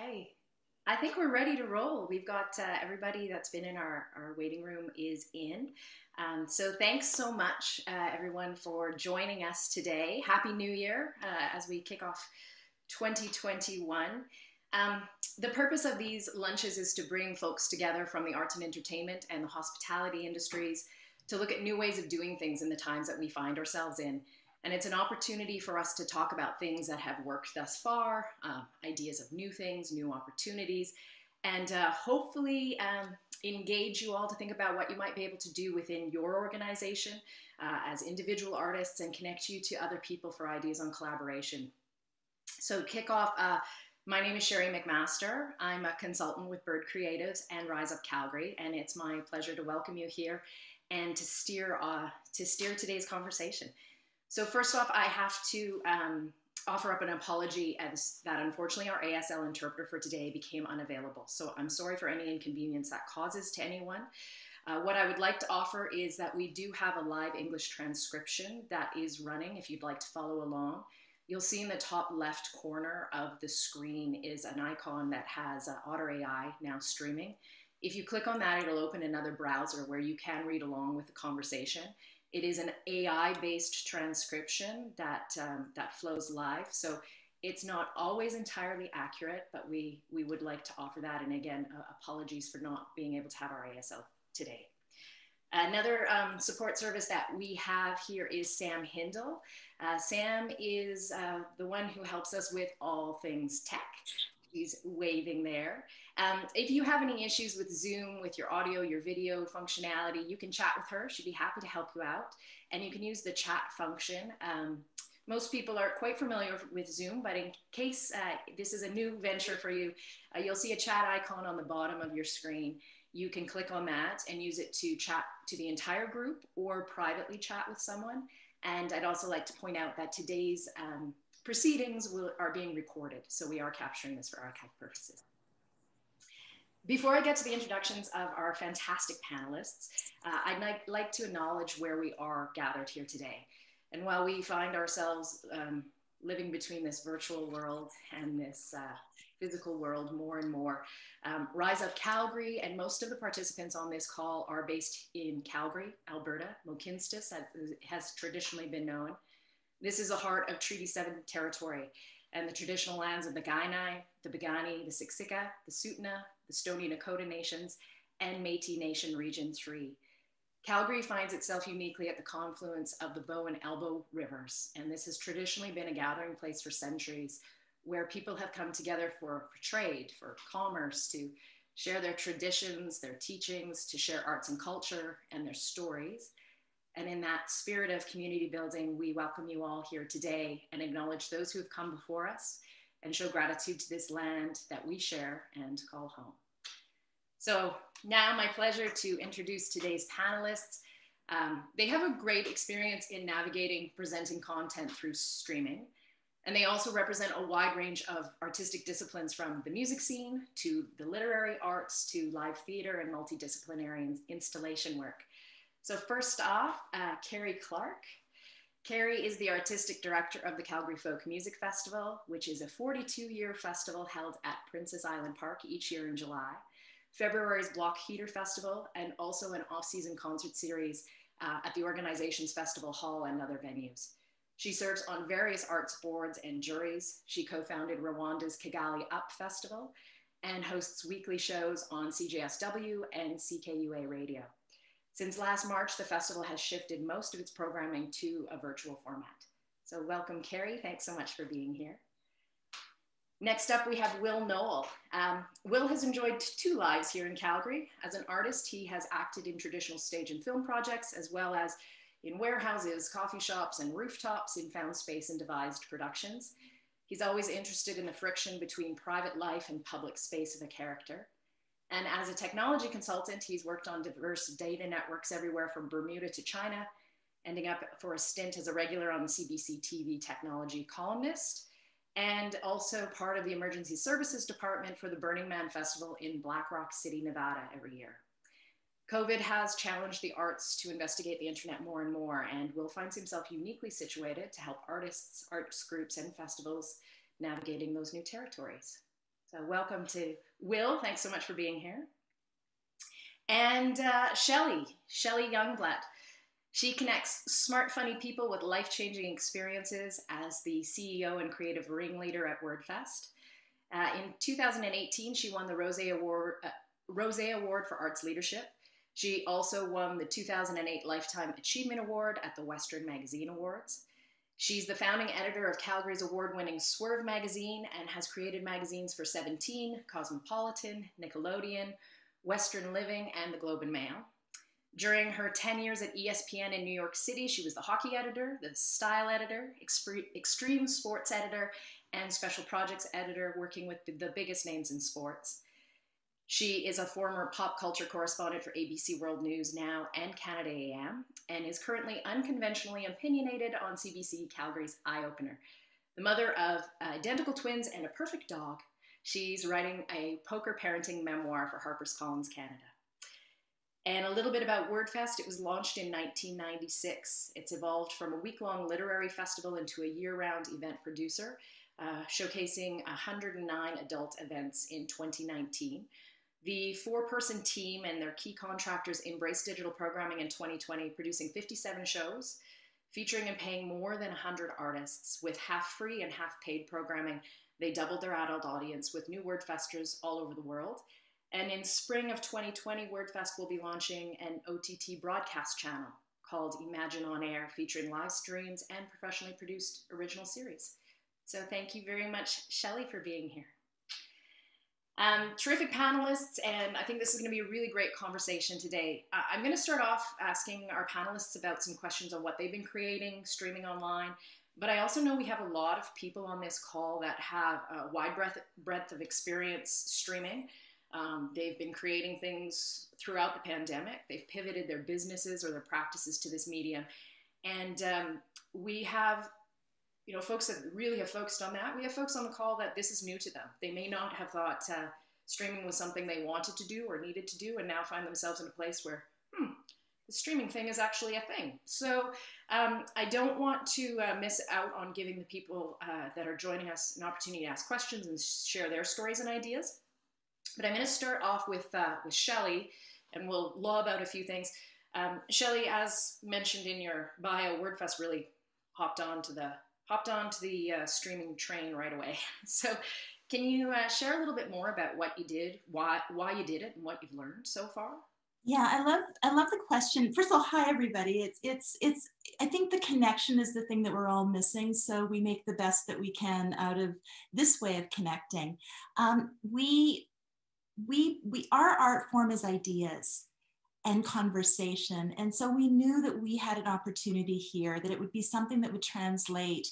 Okay. I think we're ready to roll. We've got uh, everybody that's been in our, our waiting room is in. Um, so thanks so much, uh, everyone, for joining us today. Happy New Year uh, as we kick off 2021. Um, the purpose of these lunches is to bring folks together from the arts and entertainment and the hospitality industries to look at new ways of doing things in the times that we find ourselves in. And it's an opportunity for us to talk about things that have worked thus far, uh, ideas of new things, new opportunities, and uh, hopefully um, engage you all to think about what you might be able to do within your organization uh, as individual artists and connect you to other people for ideas on collaboration. So, kick off. Uh, my name is Sherry McMaster. I'm a consultant with Bird Creatives and Rise Up Calgary, and it's my pleasure to welcome you here and to steer uh, to steer today's conversation. So first off, I have to um, offer up an apology as that unfortunately our ASL interpreter for today became unavailable. So I'm sorry for any inconvenience that causes to anyone. Uh, what I would like to offer is that we do have a live English transcription that is running if you'd like to follow along. You'll see in the top left corner of the screen is an icon that has uh, Otter AI now streaming. If you click on that, it'll open another browser where you can read along with the conversation. It is an AI-based transcription that um, that flows live, so it's not always entirely accurate, but we we would like to offer that. And again, uh, apologies for not being able to have our ASL today. Another um, support service that we have here is Sam Hindle. Uh, Sam is uh, the one who helps us with all things tech. He's waving there. Um, if you have any issues with Zoom, with your audio, your video functionality, you can chat with her. She'd be happy to help you out. And you can use the chat function. Um, most people are quite familiar with Zoom, but in case uh, this is a new venture for you, uh, you'll see a chat icon on the bottom of your screen. You can click on that and use it to chat to the entire group or privately chat with someone. And I'd also like to point out that today's um, proceedings will, are being recorded, so we are capturing this for archive purposes. Before I get to the introductions of our fantastic panelists, uh, I'd like, like, to acknowledge where we are gathered here today. And while we find ourselves um, living between this virtual world and this uh, physical world more and more, um, Rise Up Calgary and most of the participants on this call are based in Calgary, Alberta, Mohkinstsis, as has traditionally been known. This is the heart of Treaty 7 territory and the traditional lands of the Kainai, the Piikani, the Siksika, the Tsuut'ina, the Stoney Nakoda nations, and Métis Nation Region 3. Calgary finds itself uniquely at the confluence of the Bow and Elbow rivers, and this has traditionally been a gathering place for centuries where people have come together for, for trade, for commerce, to share their traditions, their teachings, to share arts and culture and their stories. And in that spirit of community building, we welcome you all here today and acknowledge those who have come before us and show gratitude to this land that we share and call home. So now my pleasure to introduce today's panelists. Um, they have a great experience in navigating presenting content through streaming. And they also represent a wide range of artistic disciplines from the music scene to the literary arts to live theater and multidisciplinary installation work. So first off, uh, Kerry Clarke. Kerry is the artistic director of the Calgary Folk Music Festival, which is a 42 year festival held at Princess Island Park each year in July. February's Block Heater Festival, and also an off season concert series uh, at the organization's festival hall and other venues. She serves on various arts boards and juries. She co founded Rwanda's Kigali Up Festival and hosts weekly shows on CJSW and CKUA Radio. Since last March, the festival has shifted most of its programming to a virtual format. So welcome, Kerry. Thanks so much for being here. Next up, we have Wil Knoll. Um, Wil has enjoyed two lives here in Calgary. As an artist, he has acted in traditional stage and film projects, as well as in warehouses, coffee shops, and rooftops in found space and devised productions. He's always interested in the friction between private life and public space of a character. And as a technology consultant, he's worked on diverse data networks everywhere from Bermuda to China, ending up for a stint as a regular on the CBC TV technology columnist, and also part of the emergency services department for the Burning Man Festival in Black Rock City, Nevada every year. COVID has challenged the arts to investigate the internet more and more, and Wil finds himself uniquely situated to help artists, arts groups, and festivals navigating those new territories. So, welcome to Wil. Thanks so much for being here. And uh, Shelley, Shelley Youngblut. She connects smart, funny people with life changing experiences as the CEO and creative ringleader at WordFest. Uh, in 2018, she won the Rozsa Award, uh, Rozsa Award for Arts Leadership. She also won the 2008 Lifetime Achievement Award at the Western Magazine Awards. She's the founding editor of Calgary's award winning Swerve magazine and has created magazines for 17, Cosmopolitan, Nickelodeon, Western Living, and the Globe and Mail. During her 10 years at ESPN in New York City, she was the hockey editor, the style editor, extreme sports editor, and special projects editor, working with the biggest names in sports. She is a former pop culture correspondent for ABC World News Now and Canada AM, and is currently unconventionally opinionated on CBC Calgary's Eye Opener. The mother of identical twins and a perfect dog, she's writing a poker parenting memoir for HarperCollins Canada. And a little bit about WordFest. It was launched in 1996. It's evolved from a week long literary festival into a year round event producer, uh, showcasing 109 adult events in 2019. The four person team and their key contractors embraced digital programming in 2020, producing 57 shows, featuring and paying more than 100 artists with half free and half paid programming. They doubled their adult audience with new Wordfesters all over the world. And in spring of 2020, WordFest will be launching an OTT broadcast channel called Imagine on Air, featuring live streams and professionally produced original series. So thank you very much, Shelley, for being here. Um, terrific panelists, and I think this is going to be a really great conversation today. Uh, I'm going to start off asking our panelists about some questions on what they've been creating, streaming online. But I also know we have a lot of people on this call that have a wide breadth, breadth of experience streaming. Um, they've been creating things throughout the pandemic. They've pivoted their businesses or their practices to this medium. And um, we have you know, folks that really have focused on that. We have folks on the call that this is new to them. They may not have thought uh, streaming was something they wanted to do or needed to do, and now find themselves in a place where, hmm, the streaming thing is actually a thing. So um, I don't want to uh, miss out on giving the people uh, that are joining us an opportunity to ask questions and share their stories and ideas. But I'm going to start off with uh, with Shelley, and we'll lob out a few things. Um, Shelley, as mentioned in your bio, WordFest really hopped on to the hopped onto the uh, streaming train right away. So, can you uh, share a little bit more about what you did, why why you did it, and what you've learned so far? Yeah, I love I love the question. First of all, hi everybody. It's it's it's I think the connection is the thing that we're all missing. So we make the best that we can out of this way of connecting. Um, we we we our art form is ideas and conversation. And so we knew that we had an opportunity here, that it would be something that would translate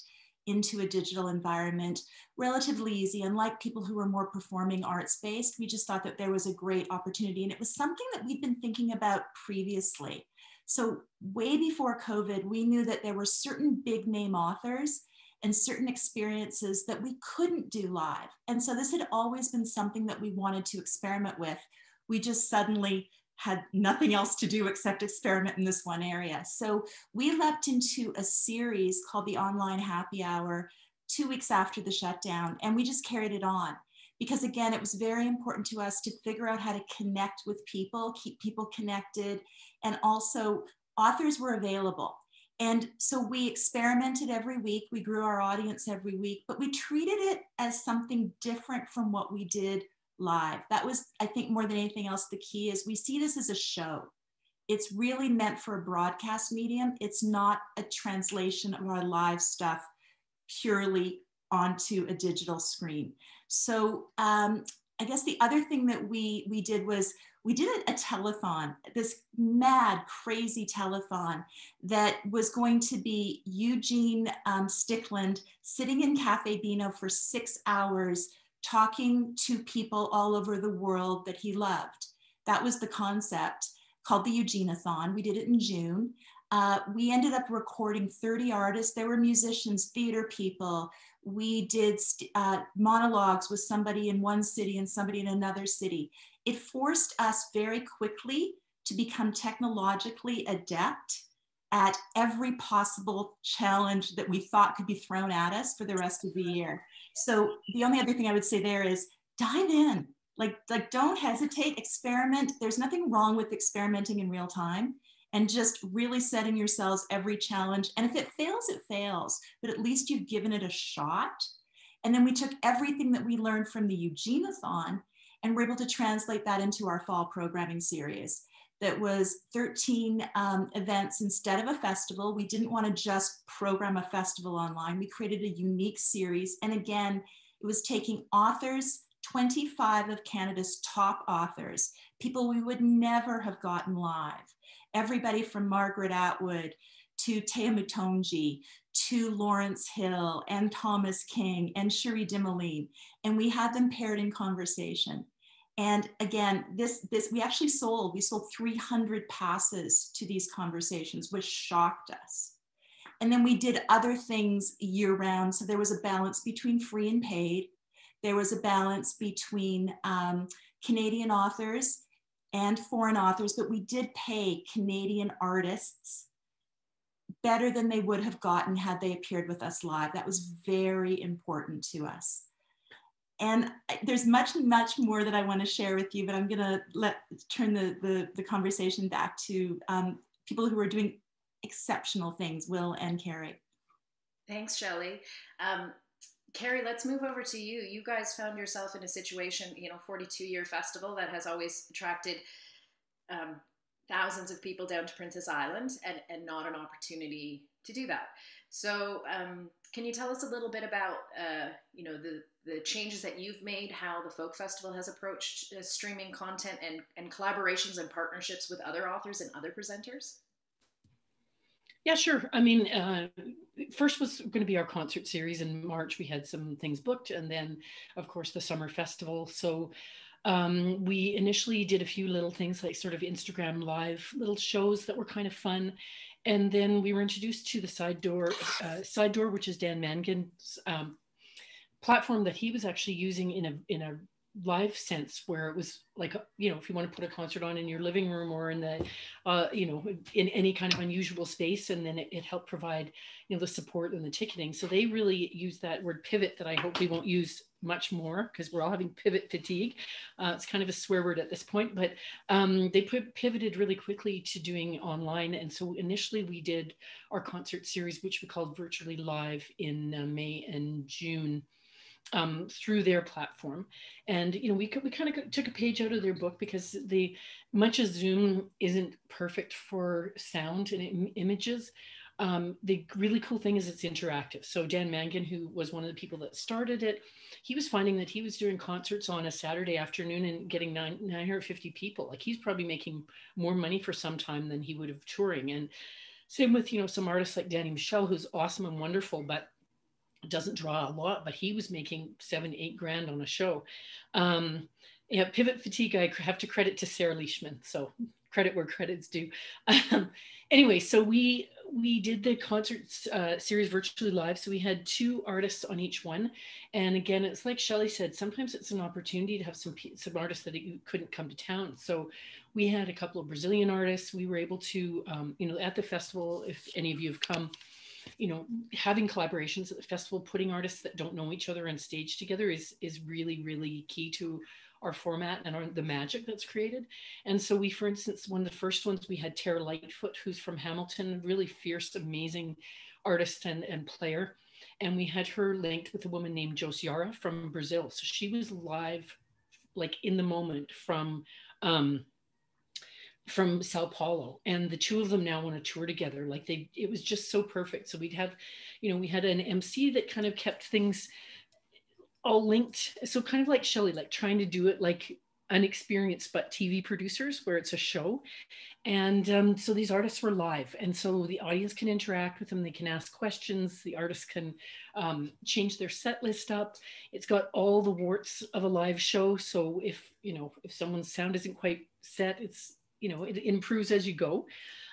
into a digital environment relatively easy. Unlike people who were more performing arts based, we just thought that there was a great opportunity. And it was something that we'd been thinking about previously. So, way before COVID, we knew that there were certain big name authors and certain experiences that we couldn't do live. And so, this had always been something that we wanted to experiment with. We just suddenly had nothing else to do except experiment in this one area. So we leapt into a series called the Online Happy Hour two weeks after the shutdown, and we just carried it on. Because again, it was very important to us to figure out how to connect with people, keep people connected, and also authors were available. And so we experimented every week. We grew our audience every week, but we treated it as something different from what we did live. That was, I think, more than anything else, the key is we see this as a show. It's really meant for a broadcast medium. It's not a translation of our live stuff purely onto a digital screen. So um, I guess the other thing that we we did was we did a, a telethon, this mad, crazy telethon that was going to be Eugene um, Stickland sitting in Cafe Beano for six hours talking to people all over the world that he loved. That was the concept called the Eugeneathon. We did it in June. Uh, we ended up recording 30 artists. There were musicians, theater people. We did uh, monologues with somebody in one city and somebody in another city. It forced us very quickly to become technologically adept at every possible challenge that we thought could be thrown at us for the rest of the year. So the only other thing I would say there is dive in. Like, like don't hesitate, experiment. There's nothing wrong with experimenting in real time and just really setting yourselves every challenge. And if it fails, it fails, but at least you've given it a shot. And then we took everything that we learned from the Eugeneathon and we're able to translate that into our fall programming series that was 13 um, events instead of a festival. We didn't want to just program a festival online. We created a unique series. And again, it was taking authors, 25 of Canada's top authors, people we would never have gotten live. Everybody from Margaret Atwood to Téa Mutonji to Lawrence Hill and Thomas King and Cherie Dimaline. And we had them paired in conversation. And again, this, this we actually sold, we sold 300 passes to these conversations, which shocked us. And then we did other things year round. So there was a balance between free and paid. There was a balance between um, Canadian authors and foreign authors, but we did pay Canadian artists better than they would have gotten had they appeared with us live. That was very important to us and there's much much more that i want to share with you but i'm going to let turn the, the, the conversation back to um, people who are doing exceptional things wil and kerry. Thanks shelley um, kerry let's move over to you. You guys found yourself in a situation you know 42 year festival that has always attracted um, thousands of people down to princess island and, and not an opportunity to do that. So um, can you tell us a little bit about uh, you know the the changes that you've made, how the Folk Festival has approached uh, streaming content and, and collaborations and partnerships with other authors and other presenters? Yeah, sure. I mean, uh, first was going to be our concert series in March. We had some things booked, and then, of course, the summer festival. So um, we initially did a few little things like sort of Instagram live little shows that were kind of fun. And then we were introduced to the side door, uh, side door, which is Dan Mangan's um, platform that he was actually using in a in a live sense where it was like you know if you want to put a concert on in your living room or in the uh, you know in any kind of unusual space and then it, it, helped provide you know the support and the ticketing. So they really use that word pivot that i hope we won't use much more because we're all having pivot fatigue. Uh, it's kind of a swear word at this point but um, they pivoted really quickly to doing online. And so initially we did our concert series which we called virtually live in uh, may and june um, through their platform. And you know, we we kind of took a page out of their book because the much as Zoom isn't perfect for sound and Im- images. Um, the really cool thing is it's interactive. So Dan Mangan, who was one of the people that started it, he was finding that he was doing concerts on a Saturday afternoon and getting nine, 950 people. Like he's probably making more money for some time than he would have touring. And same with, you know, some artists like Danny Michel, who's awesome and wonderful, but doesn't draw a lot, but he was making seven, eight grand on a show. Um, yeah, pivot fatigue, I have to credit to Sarah Leishman. So credit where credit's due. Um, anyway, so we we did the concert uh, series virtually live. So we had two artists on each one. And again, it's like Shelley said, sometimes it's an opportunity to have some some artists that you couldn't come to town. So we had a couple of Brazilian artists. We were able to, um, you know, at the festival, if any of you have come, you know having collaborations at the festival putting artists that don't know each other on stage together is is really really key to our format and our, the magic that's created. And so we for instance one of the first ones we had terra lightfoot who's from hamilton really fierce amazing artist and, and player. And we had her linked with a woman named josiara from brazil. So she was live like in the moment from um, from Sao Paulo, and the two of them now want to tour together. Like they, it was just so perfect. So we'd have, you know, we had an MC that kind of kept things all linked. So kind of like Shelley, like trying to do it like unexperienced but TV producers, where it's a show. And um, so these artists were live, and so the audience can interact with them. They can ask questions. The artists can um, change their set list up. It's got all the warts of a live show. So if you know if someone's sound isn't quite set, it's you know, it improves as you go.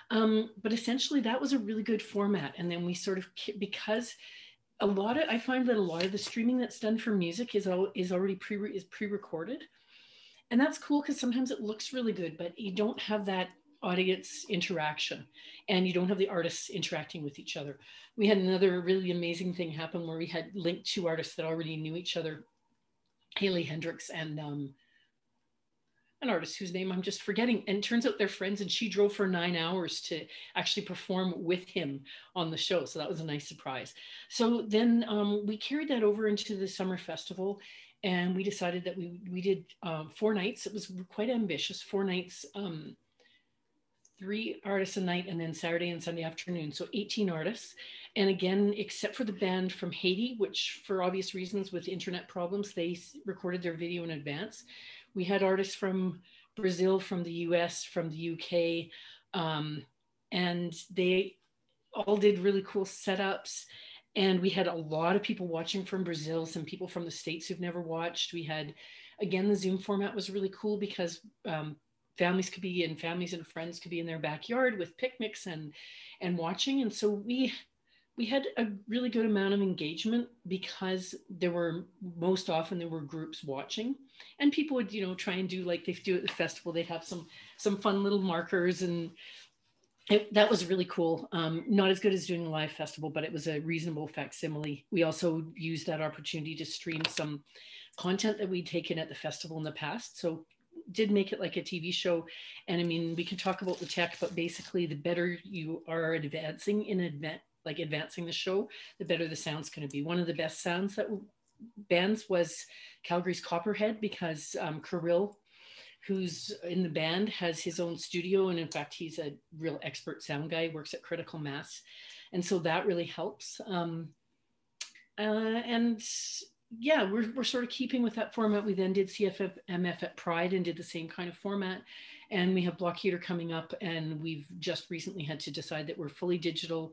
Um, but essentially, that was a really good format. And then we sort of because a lot of I find that a lot of the streaming that's done for music is all, is already pre is pre-recorded, and that's cool because sometimes it looks really good, but you don't have that audience interaction and you don't have the artists interacting with each other. We had another really amazing thing happen where we had linked two artists that already knew each other Haley Hendricks and um, an artist whose name I'm just forgetting. And turns out they're friends, and she drove for nine hours to actually perform with him on the show. So that was a nice surprise. So then um, we carried that over into the summer festival, and we decided that we we did um, four nights. It was quite ambitious. Four nights, um, three artists a night, and then Saturday and Sunday afternoon. So 18 artists. And again, except for the band from Haiti, which for obvious reasons with internet problems, they recorded their video in advance we had artists from Brazil, from the US, from the UK, um, and they all did really cool setups. And we had a lot of people watching from Brazil, some people from the States who've never watched. We had, again, the Zoom format was really cool because um, families could be and families and friends could be in their backyard with picnics and and watching. And so we we had a really good amount of engagement because there were most often there were groups watching. And people would you know try and do like they do at the festival they'd have some some fun little markers and it, that was really cool. Um, not as good as doing a live festival but it was a reasonable facsimile. We also used that opportunity to stream some content that we'd taken at the festival in the past. So did make it like a TV show. And I mean, we can talk about the tech, but basically, the better you are advancing in advance like advancing the show, the better the sound's going to be. One of the best sounds that bands was Calgary's Copperhead because um, Kirill, who's in the band, has his own studio. And in fact, he's a real expert sound guy, works at Critical Mass. And so that really helps. Um, uh, and yeah, we're, we're sort of keeping with that format. We then did CFMF at Pride and did the same kind of format. And we have Block Heater coming up, and we've just recently had to decide that we're fully digital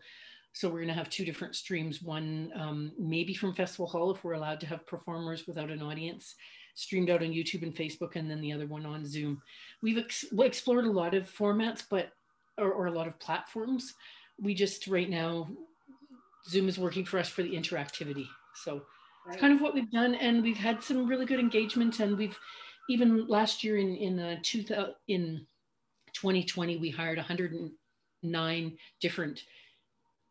so we're going to have two different streams, one um, maybe from Festival Hall if we're allowed to have performers without an audience, streamed out on YouTube and Facebook, and then the other one on Zoom. We've ex explored a lot of formats, but or, or, a lot of platforms. We just right now, Zoom is working for us for the interactivity. So right. it's kind of what we've done, and we've had some really good engagement, and we've even last year in in uh, 2000 in 2020 we hired 109 different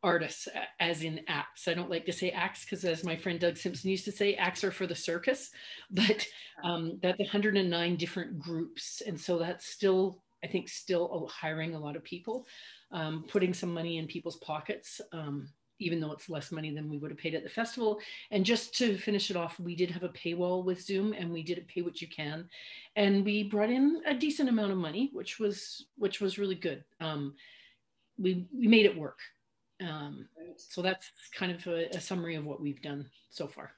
artists as in acts. I don't like to say acts because as my friend Doug Simpson used to say, acts are for the circus, but um, that's 109 different groups. And so that's still, I think, still hiring a lot of people, um, putting some money in people's pockets, um, even though it's less money than we would have paid at the festival. And just to finish it off, we did have a paywall with Zoom and we did pay what you can. And we brought in a decent amount of money, which was, which was really good. Um, we, we made it work um, so that's kind of a, a, summary of what we've done so far.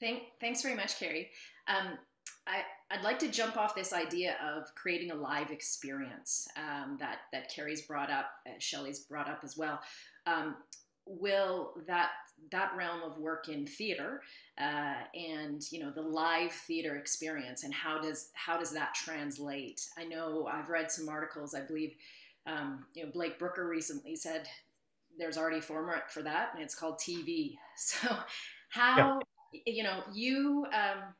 Thank, thanks very much, Kerry. Um, I, would like to jump off this idea of creating a live experience um, that, that Kerry's brought up, uh, Shelley's brought up as well. Um, wil that that realm of work in theater uh, and you know the live theater experience and how does how does that translate? I know I've read some articles. I believe um, you know Blake Brooker recently said there's already a format for that, and it's called TV. So, how yeah. you know you? Um,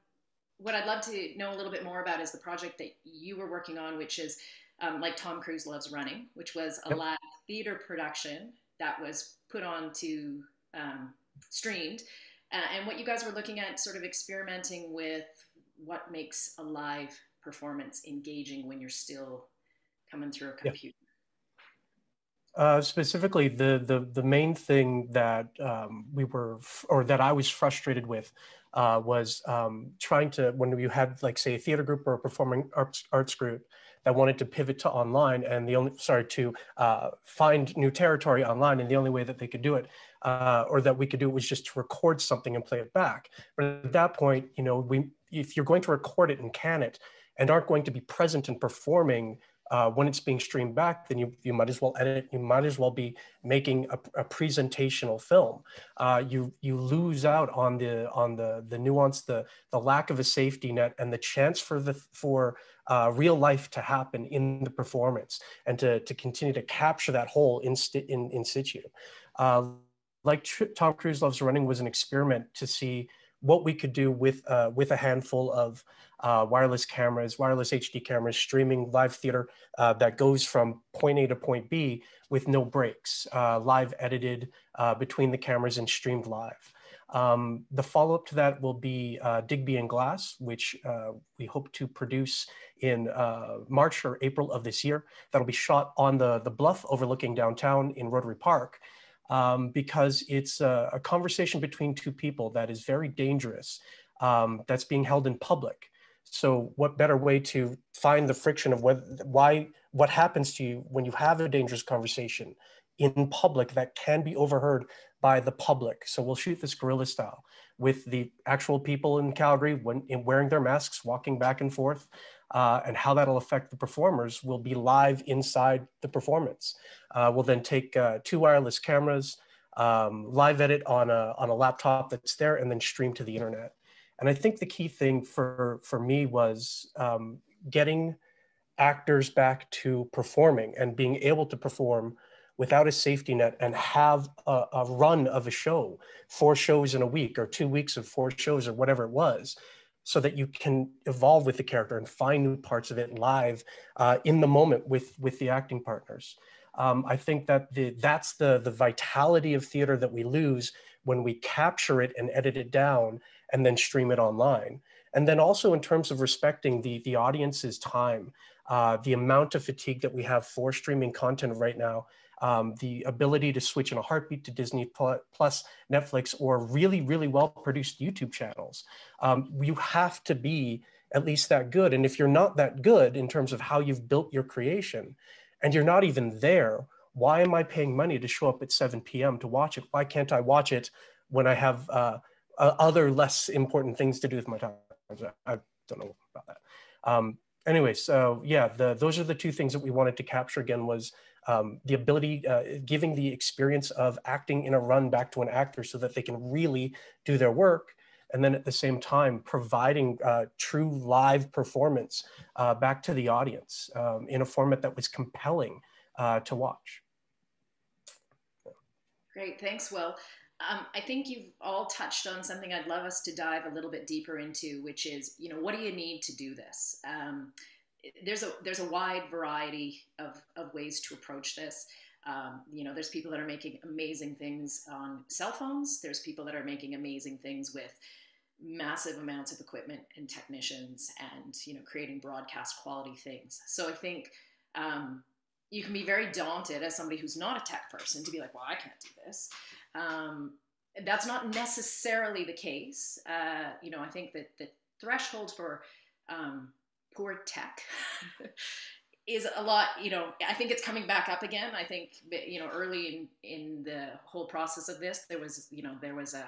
what I'd love to know a little bit more about is the project that you were working on, which is um, like Tom Cruise loves running, which was a yep. live theater production that was put on to um, streamed, uh, and what you guys were looking at, sort of experimenting with what makes a live performance engaging when you're still coming through a computer. Uh, specifically, the, the the main thing that um, we were, or that I was frustrated with, uh, was um, trying to when you had like say a theater group or a performing arts arts group that wanted to pivot to online, and the only sorry to uh, find new territory online, and the only way that they could do it, uh, or that we could do it was just to record something and play it back. But at that point, you know, we if you're going to record it and can it, and aren't going to be present and performing uh, when it's being streamed back, then you, you might as well edit, you might as well be making a, a presentational film. Uh, you, you lose out on the, on the, the nuance, the, the lack of a safety net and the chance for, the, for uh, real life to happen in the performance and to, to continue to capture that whole in, in, in situ. Uh, like Tom Cruise Loves Running was an experiment to see what we could do with, uh, with a handful of uh, wireless cameras, wireless HD cameras, streaming live theater uh, that goes from point A to point B with no breaks, uh, live edited uh, between the cameras and streamed live. Um, the follow-up to that will be uh, Digby and Glass, which we hope to produce in March or April of this year. That'll be shot on the, the bluff overlooking downtown in Rotary Park um, because it's a, a, conversation between two people that is very dangerous um, that's being held in public. So what better way to find the friction of why, what happens to you when you have a dangerous conversation in public that can be overheard by the public. So we'll shoot this guerrilla style with the actual people in Calgary when, in wearing their masks, walking back and forth, uh, and how that'll affect the performers will be live inside the performance. Uh, we'll then take uh, two wireless cameras, um, live edit on a, on a laptop that's there, and then stream to the internet. And I think the key thing for, for me was um, getting actors back to performing and being able to perform without a safety net and have a, a, run of a show, four shows in a week or two weeks of four shows or whatever it was, so that you can evolve with the character and find new parts of it live uh, in the moment with, with the acting partners. Um, I think that the, that's the, the vitality of theater that we lose when we capture it and edit it down and then stream it online. And then also in terms of respecting the, the audience's time, uh, the amount of fatigue that we have for streaming content right now um, the ability to switch in a heartbeat to Disney Plus, Netflix, or really, really well produced YouTube channels. Um, you have to be at least that good. And if you're not that good in terms of how you've built your creation, and you're not even there, why am I paying money to show up at 7 p.m. to watch it? Why can't I watch it when I have uh, uh, other less important things to do with my time? I don't know about that. Um, anyway, so yeah, the, those are the two things that we wanted to capture again was um, the ability, uh, giving the experience of acting in a run back to an actor so that they can really do their work. And then at the same time, providing uh, true live performance uh, back to the audience um, in a format that was compelling uh, to watch. Great, thanks, Wil. Um, I think you've all touched on something I'd love us to dive a little bit deeper into, which is, you know, what do you need to do this? Um, there's a there's a wide variety of, of ways to approach this. Um, you know, there's people that are making amazing things on cell phones. There's people that are making amazing things with massive amounts of equipment and technicians, and you know, creating broadcast quality things. So I think um, you can be very daunted as somebody who's not a tech person to be like, well, I can't do this. Um, that's not necessarily the case. Uh, you know, I think that the threshold for um, poor tech is a lot you know i think it's coming back up again. I think you know early in in the whole process of this there was you know there was a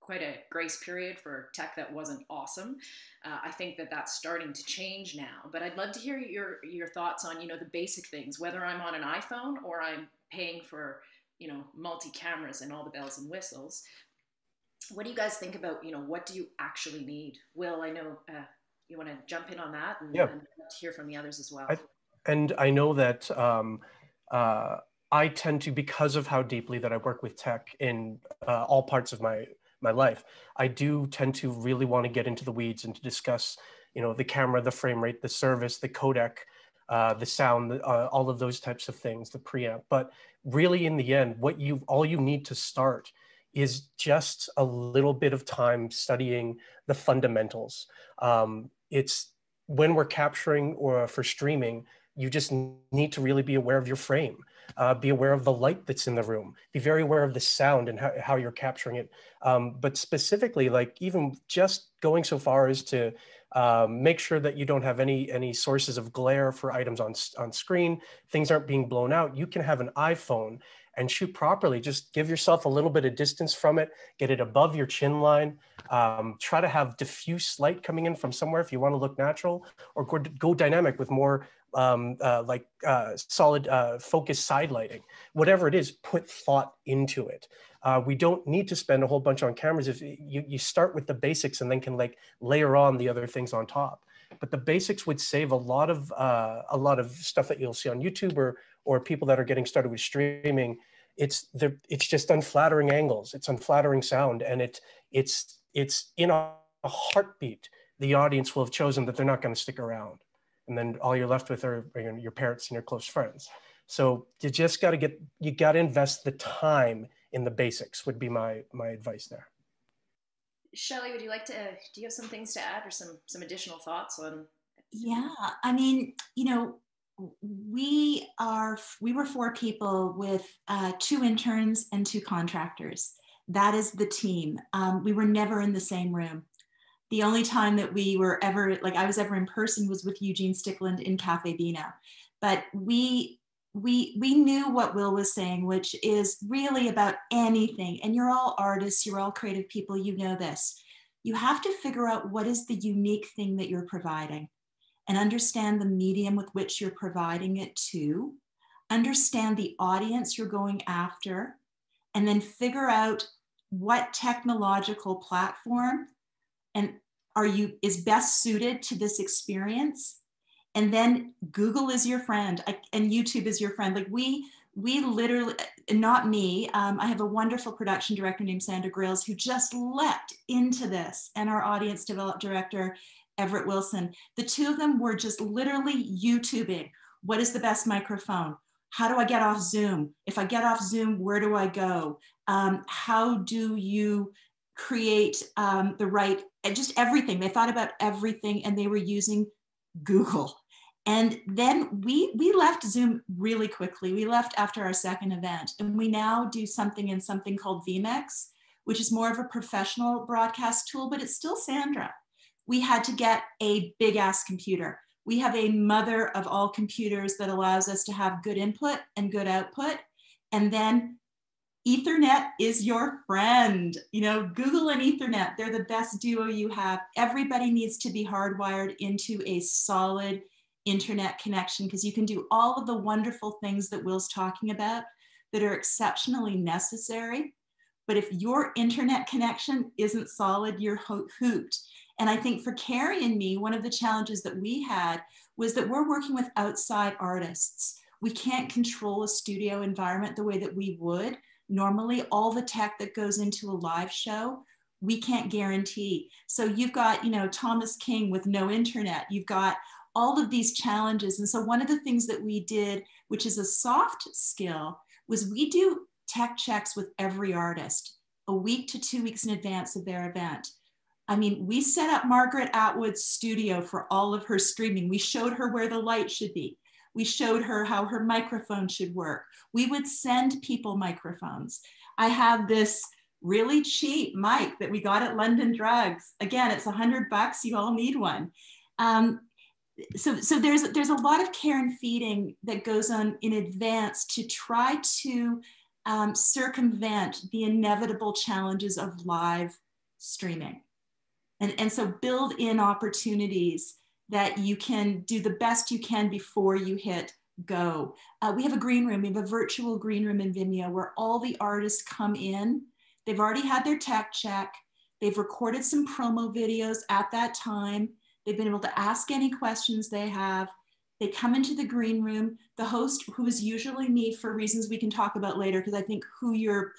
quite a grace period for tech that wasn't awesome. Uh, i think that that's starting to change now but i'd love to hear your your thoughts on you know the basic things whether i'm on an iphone or i'm paying for you know multi cameras and all the bells and whistles. What do you guys think about you know what do you actually need? Wil i know uh, you want to jump in on that and, yeah. and hear from the others as well. I, and I know that um, uh, I tend to, because of how deeply that I work with tech in uh, all parts of my my life, I do tend to really want to get into the weeds and to discuss, you know, the camera, the frame rate, the service, the codec, uh, the sound, uh, all of those types of things, the preamp. But really, in the end, what you all you need to start is just a little bit of time studying the fundamentals. Um, it's when we're capturing or for streaming, you just need to really be aware of your frame. Uh, be aware of the light that's in the room. Be very aware of the sound and how, how you're capturing it. Um, but specifically, like even just going so far as to um, make sure that you don't have any any sources of glare for items on on screen. Things aren't being blown out. You can have an iPhone and shoot properly. Just give yourself a little bit of distance from it, get it above your chin line. Um, try to have diffuse light coming in from somewhere if you want to look natural, or go, go dynamic with more um, uh, like uh, solid uh, focus side lighting. Whatever it is, put thought into it. Uh, we don't need to spend a whole bunch on cameras if you, you start with the basics and then can like layer on the other things on top but the basics would save a lot of uh, a lot of stuff that you'll see on YouTube or or people that are getting started with streaming. It's the it's just unflattering angles. It's unflattering sound, and it it's it's in a, a heartbeat. The audience will have chosen that they're not going to stick around, and then all you're left with are, are your parents and your close friends. So you just got to get you got to invest the time in the basics. Would be my my advice there. Shelley, would you like to? Do you have some things to add or some some additional thoughts on? Yeah, I mean, you know, we are we were four people with uh, two interns and two contractors. That is the team. Um, we were never in the same room. The only time that we were ever like I was ever in person was with Eugene Stickland in Cafe Beano. But we we we knew what Wil was saying, which is really about anything. And you're all artists, you're all creative people, you know this. You have to figure out what is the unique thing that you're providing and understand the medium with which you're providing it to, understand the audience you're going after, and then figure out what technological platform and are you is best suited to this experience. And then google is your friend and youtube is your friend. Like we we literally not me um, i have a wonderful production director named sandra grills who just leapt into this and our audience development director everett wilson. The two of them were just literally youtubing. What is the best microphone? How do i get off zoom? If i get off zoom where do i go? Um, how do you create um, the right just everything? They thought about everything and they were using google. And then we we left Zoom really quickly. We left after our second event, and we now do something in something called vMix, which is more of a professional broadcast tool, but it's still Sandra. We had to get a big ass computer. We have a mother of all computers that allows us to have good input and good output. And then Ethernet is your friend. You know, Google and Ethernet, they're the best duo you have. Everybody needs to be hardwired into a solid internet connection because you can do all of the wonderful things that Wil's talking about that are exceptionally necessary. But if your internet connection isn't solid, you're ho- hooped. And I think for Kerry and me, one of the challenges that we had was that we're working with outside artists. We can't control a studio environment the way that we would. Normally, all the tech that goes into a live show, we can't guarantee. So you've got, you know, Thomas King with no internet. You've got all of these challenges. And so one of the things that we did, which is a soft skill, was we do tech checks with every artist a week to two weeks in advance of their event. I mean, we set up Margaret Atwood's studio for all of her streaming. We showed her where the light should be. We showed her how her microphone should work. We would send people microphones. I have this really cheap mic that we got at London Drugs. Again, it's a hundred bucks. You all need one. Um, so so there's there's a lot of care and feeding that goes on in advance to try to um, circumvent the inevitable challenges of live streaming and, and so build in opportunities that you can do the best you can before you hit go. Uh, we have a green room. We have a virtual green room in vimeo where all the artists come in. They've already had their tech check. They've recorded some promo videos at that time. They've been able to ask any questions they have. They come into the green room. The host, who is usually me for reasons we can talk about later, because I think who your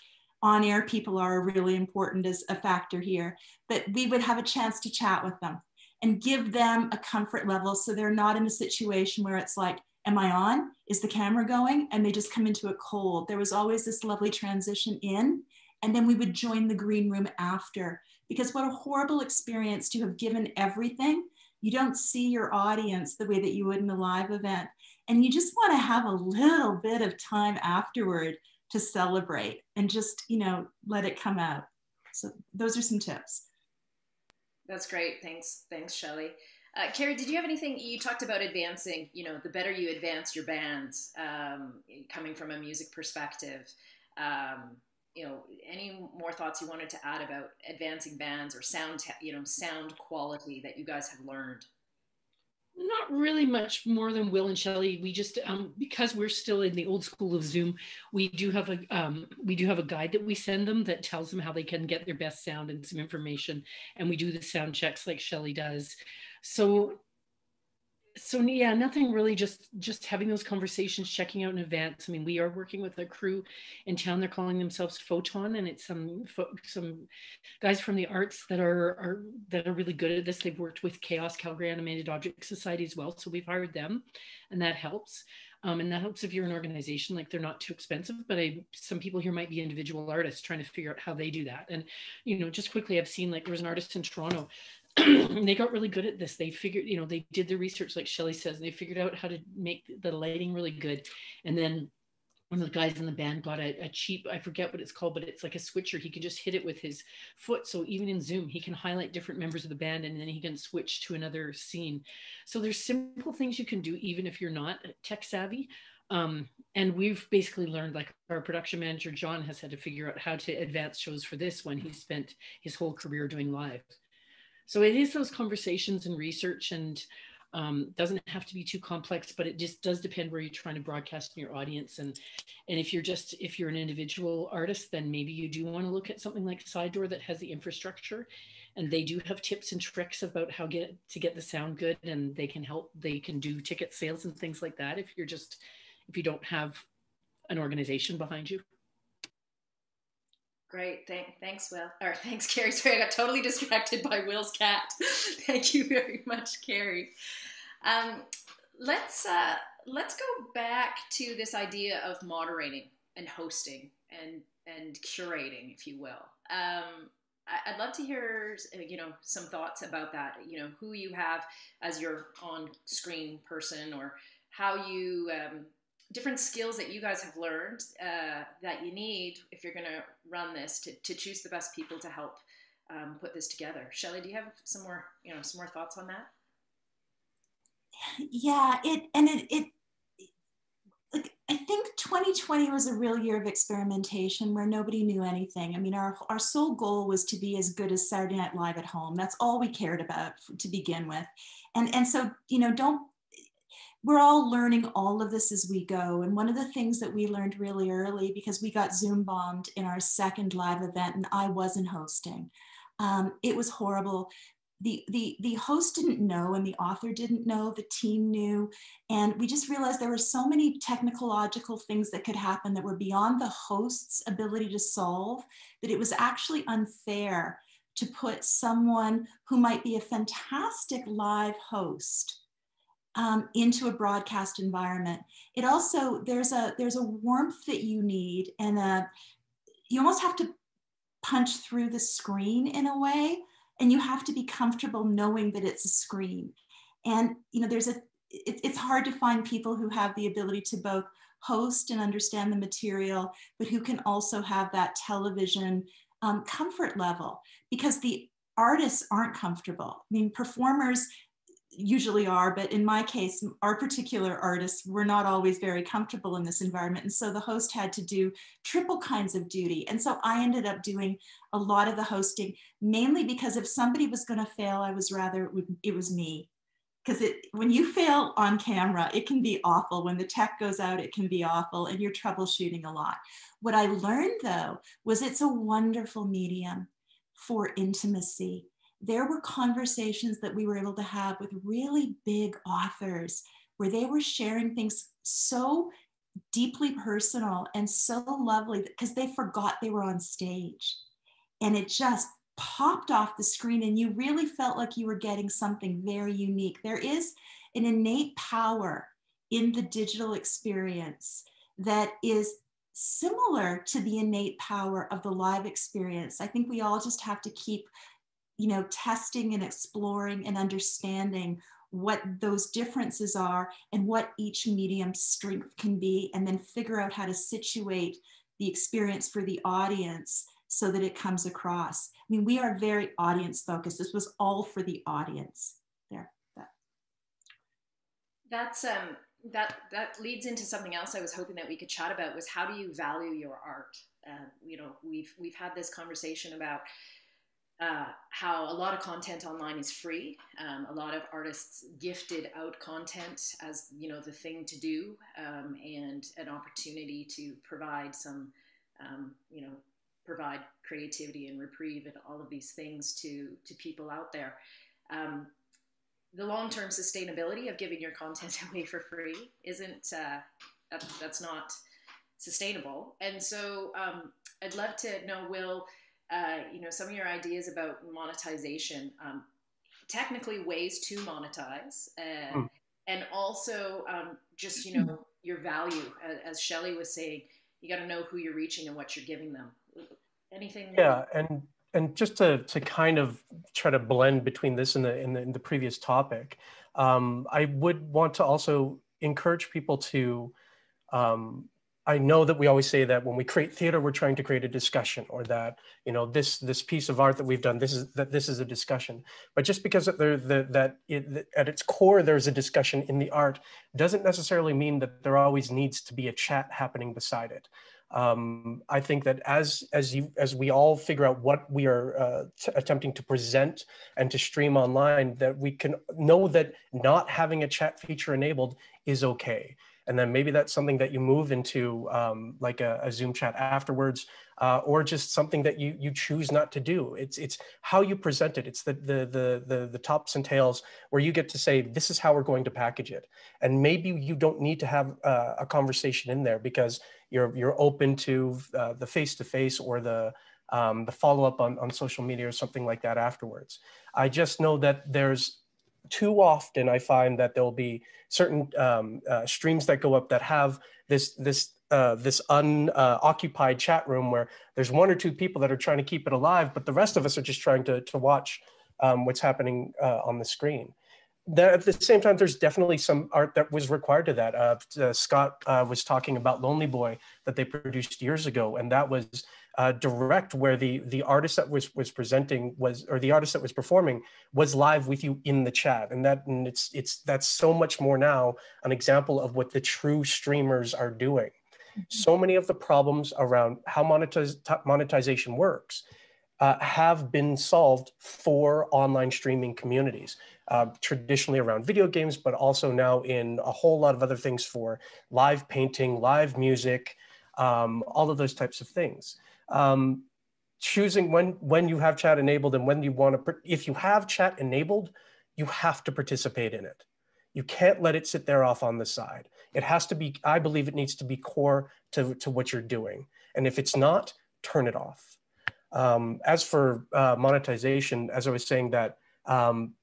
on air people are really important as a factor here. But we would have a chance to chat with them and give them a comfort level so they're not in a situation where it's like, Am I on? Is the camera going? And they just come into a cold. There was always this lovely transition in. And then we would join the green room after. Because what a horrible experience to have given everything you don't see your audience the way that you would in a live event. And you just want to have a little bit of time afterward to celebrate and just, you know, let it come out. So those are some tips. That's great. Thanks. Thanks, Shelley. Uh, Kerry, did you have anything you talked about advancing? You know, the better you advance your bands, um, coming from a music perspective. Um, you know any more thoughts you wanted to add about advancing bands or sound you know sound quality that you guys have learned not really much more than Wil and Shelley. We just um, because we're still in the old school of Zoom, we do have a um, we do have a guide that we send them that tells them how they can get their best sound and some information, and we do the sound checks like Shelley does. So so yeah nothing really just just having those conversations checking out in advance. I mean we are working with a crew in town. They're calling themselves photon and it's some some guys from the arts that are, are that are really good at this. They've worked with chaos calgary animated object society as well. So we've hired them and that helps. Um, and that helps if you're an organization, like they're not too expensive, but I, some people here might be individual artists trying to figure out how they do that. And, you know, just quickly, I've seen like there was an artist in Toronto they got really good at this. They figured, you know, they did the research, like Shelley says, and they figured out how to make the lighting really good. And then one of the guys in the band got a, a, cheap i forget what it's called but it's like a switcher. He can just hit it with his foot. So even in zoom he can highlight different members of the band and then he can switch to another scene. So there's simple things you can do even if you're not tech savvy. Um, and we've basically learned like our production manager john has had to figure out how to advance shows for this when he spent his whole career doing live so it is those conversations and research and um, doesn't have to be too complex, but it just does depend where you're trying to broadcast in your audience. And and if you're just if you're an individual artist, then maybe you do want to look at something like Side Door that has the infrastructure, and they do have tips and tricks about how get to get the sound good, and they can help. They can do ticket sales and things like that. If you're just if you don't have an organization behind you. Great. Thank, thanks, Wil. Or thanks, Kerry. Sorry, I got totally distracted by Wil's cat. Thank you very much, Kerry. Um, let's uh, let's go back to this idea of moderating and hosting and and curating, if you will. Um, I, would love to hear you know some thoughts about that. You know who you have as your on-screen person, or how you um, different skills that you guys have learned uh, that you need if you're going to run this to, to choose the best people to help um, put this together. Shelley, do you have some more, you know, some more thoughts on that? Yeah, it and it it like I think 2020 was a real year of experimentation where nobody knew anything. I mean, our our sole goal was to be as good as Saturday Night Live at home. That's all we cared about to begin with, and and so you know, don't we're all learning all of this as we go. And one of the things that we learned really early, because we got Zoom bombed in our second live event and I wasn't hosting, um, it was horrible. The, the, the host didn't know and the author didn't know, the team knew. And we just realized there were so many technological things that could happen that were beyond the host's ability to solve that it was actually unfair to put someone who might be a fantastic live host um, into a broadcast environment. It also there's a there's a warmth that you need, and a, you almost have to punch through the screen in a way, and you have to be comfortable knowing that it's a screen. And you know, there's a it, it's hard to find people who have the ability to both host and understand the material, but who can also have that television um, comfort level because the artists aren't comfortable. I mean, performers usually are, but in my case, our particular artists were not always very comfortable in this environment. And so the host had to do triple kinds of duty. And so I ended up doing a lot of the hosting, mainly because if somebody was going to fail, I was rather, it, was me. Because it, when you fail on camera, it can be awful. When the tech goes out, it can be awful, and you're troubleshooting a lot. What I learned though was it's a wonderful medium for intimacy there were conversations that we were able to have with really big authors where they were sharing things so deeply personal and so lovely because they forgot they were on stage. And it just popped off the screen, and you really felt like you were getting something very unique. There is an innate power in the digital experience that is similar to the innate power of the live experience. I think we all just have to keep you know, testing and exploring and understanding what those differences are and what each medium's strength can be, and then figure out how to situate the experience for the audience so that it comes across. I mean, we are very audience focused. This was all for the audience. There. That. That's um that that leads into something else I was hoping that we could chat about was how do you value your art? Uh, you know, we've we've had this conversation about uh, how a lot of content online is free. Um, a lot of artists gifted out content as you know the thing to do um, and an opportunity to provide some um, you know provide creativity and reprieve and all of these things to to people out there. Um, the long term sustainability of giving your content away for free isn't uh, that, that's not sustainable. And so um, I'd love to know, Wil uh, you know, some of your ideas about monetization, um, technically ways to monetize, uh, mm. and also um, just you know your value, as Shelley was saying, you got to know who you're reaching and what you're giving them. Anything? Yeah, and and just to to kind of try to blend between this and the and the, the previous topic, um, I would want to also encourage people to um, I know that we always say that when we create theater, we're trying to create a discussion, or that you know this this piece of art that we've done, this is that this is a discussion. But just because the, that it, at its core there's a discussion in the art, doesn't necessarily mean that there always needs to be a chat happening beside it. Um, I think that as as you as we all figure out what we are uh, attempting to present and to stream online, that we can know that not having a chat feature enabled is okay and then maybe that's something that you move into um, like a, a, Zoom chat afterwards, uh, or just something that you you choose not to do. It's it's how you present it. It's the the the the, the tops and tails where you get to say this is how we're going to package it, and maybe you don't need to have uh, a conversation in there because you're you're open to uh, the face to face or the um, the follow up on, on social media or something like that afterwards. I just know that there's too often I find that there'll be certain um, uh, streams that go up that have this this uh, this unoccupied uh, chat room where there's one or two people that are trying to keep it alive, but the rest of us are just trying to to watch um, what's happening uh, on the screen. Then at the same time, there's definitely some art that was required to that. Uh, uh, Scott was talking about Lonely Boy that they produced years ago, and that was uh, direct where the the artist that was was presenting was or the artist that was performing was live with you in the chat. And that and it's it's that's so much more now an example of what the true streamers are doing. Mm-hmm. so many of the problems around how monetize, monetization works uh, have been solved for online streaming communities uh, traditionally around video games but also now in a whole lot of other things for live painting live music um, all of those types of things um, choosing when when you have chat enabled and when you want to if you have chat enabled you have to participate in it. You can't let it sit there off on the side. It has to be i believe it needs to be core to, to what you're doing. And if it's not turn it off. Um, as for uh, monetization as i was saying that um,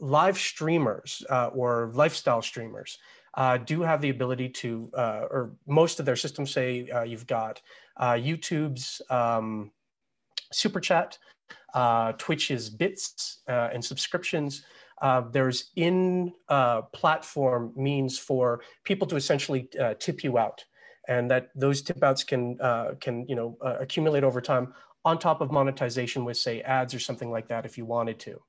live streamers uh, or lifestyle streamers uh, do have the ability to, uh, or most of their systems say uh, you've got uh, YouTube's um, super chat, uh, Twitch's bits uh, and subscriptions. there's in platform means for people to essentially tip you out and that those tip outs can can you know accumulate over time on top of monetization with say ads or something like that if you wanted to.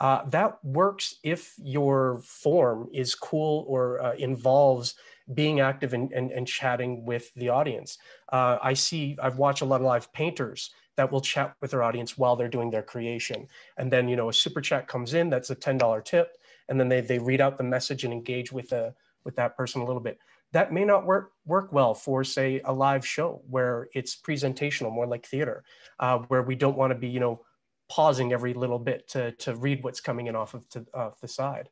Uh, that works if your form is cool or uh, involves being active and, and, and, chatting with the audience. Uh, I see, I've watched a lot of live painters that will chat with their audience while they're doing their creation. And then, you know, a super chat comes in, that's a $10 tip. And then they, they read out the message and engage with, a, uh, with that person a little bit. That may not work, work well for, say, a live show where it's presentational, more like theater, uh, where we don't want to be, you know, pausing every little bit to, to read what's coming in off of to, off the side.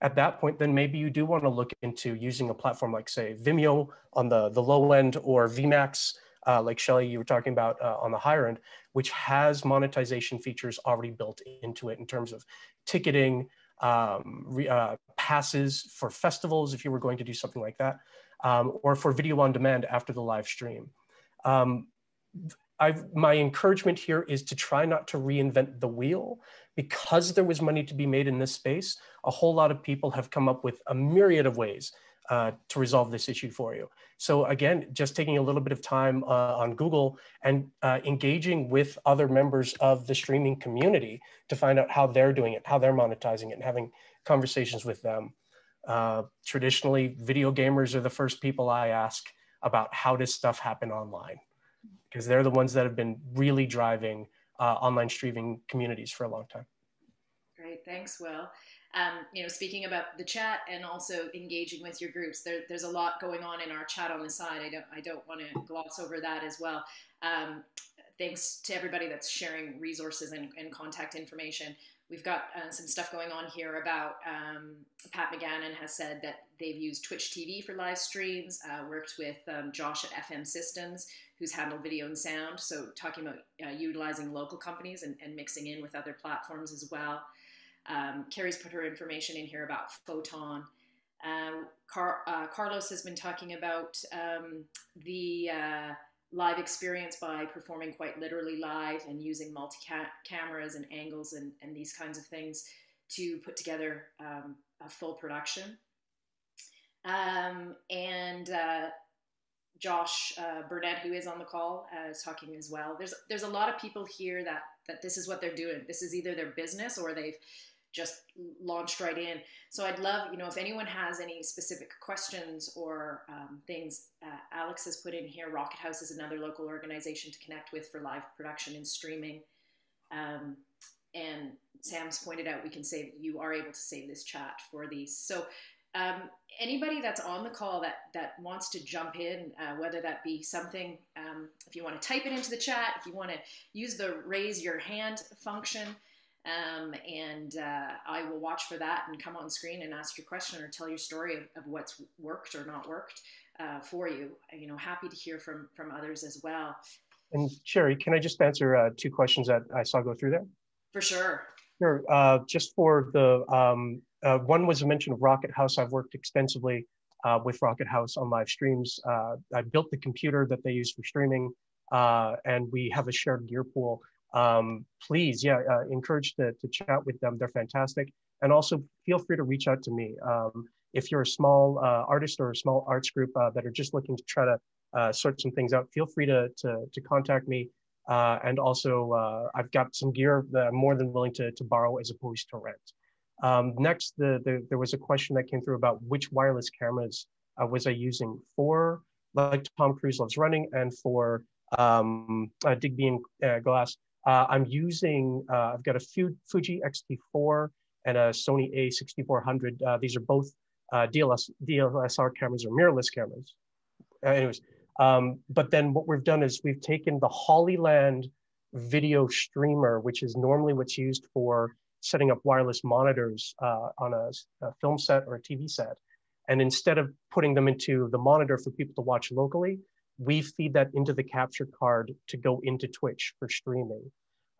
At that point, then maybe you do want to look into using a platform like say Vimeo on the, the low end or VMAX, uh, like Shelley, you were talking about uh, on the higher end, which has monetization features already built into it in terms of ticketing, um, re, uh, passes for festivals, if you were going to do something like that, um, or for video on demand after the live stream. Um, I, my encouragement here is to try not to reinvent the wheel because there was money to be made in this space. A whole lot of people have come up with a myriad of ways uh, to resolve this issue for you. So again, just taking a little bit of time uh, on Google and uh, engaging with other members of the streaming community to find out how they're doing it, how they're monetizing it, and having conversations with them. Uh, traditionally, video gamers are the first people I ask about how does stuff happen online because they're the ones that have been really driving uh, online streaming communities for a long time. Great, thanks, Wil. Um, you know, speaking about the chat and also engaging with your groups, there, there's a lot going on in our chat on the side. I don't, I don't want to gloss over that as well. Um, thanks to everybody that's sharing resources and, and contact information. We've got uh, some stuff going on here about um, Pat McGannon has said that they've used Twitch TV for live streams, uh, worked with um, Josh at FM Systems who's handled video and sound. So talking about uh, utilizing local companies and, and, mixing in with other platforms as well. Um, Kerry's put her information in here about Photon. Um, Car- uh, Carlos has been talking about um, the uh, live experience by performing quite literally live and using multi cameras and angles and, and these kinds of things to put together um, a full production. Um, and uh, Josh uh, Burnett, who is on the call, uh, is talking as well. There's there's a lot of people here that that this is what they're doing. This is either their business or they've just launched right in. So I'd love, you know, if anyone has any specific questions or um, things, uh, Alex has put in here. Rocket House is another local organization to connect with for live production and streaming. Um, and Sam's pointed out we can save, you are able to save this chat for these. So um, anybody that's on the call that that wants to jump in, uh, whether that be something, um, if you want to type it into the chat, if you want to use the raise your hand function, um, and uh, I will watch for that and come on screen and ask your question or tell your story of, of what's worked or not worked uh, for you. You know, happy to hear from from others as well. And Sherry, can I just answer uh, two questions that I saw go through there? For sure. Sure. Uh, just for the um, uh, one was a mention of Rocket House. I've worked extensively uh, with Rocket House on live streams. I built the computer that they use for streaming, and we have a shared gear pool um, please, yeah, uh, encourage to, to chat with them. They're fantastic. And also feel free to reach out to me. Um, if you're a small uh, artist or a small arts group uh, that are just looking to try to uh, sort some things out, feel free to, to, to contact me. Uh, and also, uh, I've got some gear that I'm more than willing to, to borrow as opposed to rent. Um, next, the, the, there was a question that came through about which wireless cameras was I using for, like Tom Cruise loves running, and for um, Digby and Glass. Uh, I'm using, uh, I've got a Fuji X-T4 and a Sony a6400. Uh, these are both uh, DLS, DSLR cameras or mirrorless cameras. Uh, anyways, um, but then what we've done is we've taken the Hollyland video streamer, which is normally what's used for setting up wireless monitors uh, on a, a, film set or a TV set. And instead of putting them into the monitor for people to watch locally, we feed that into the capture card to go into Twitch for streaming.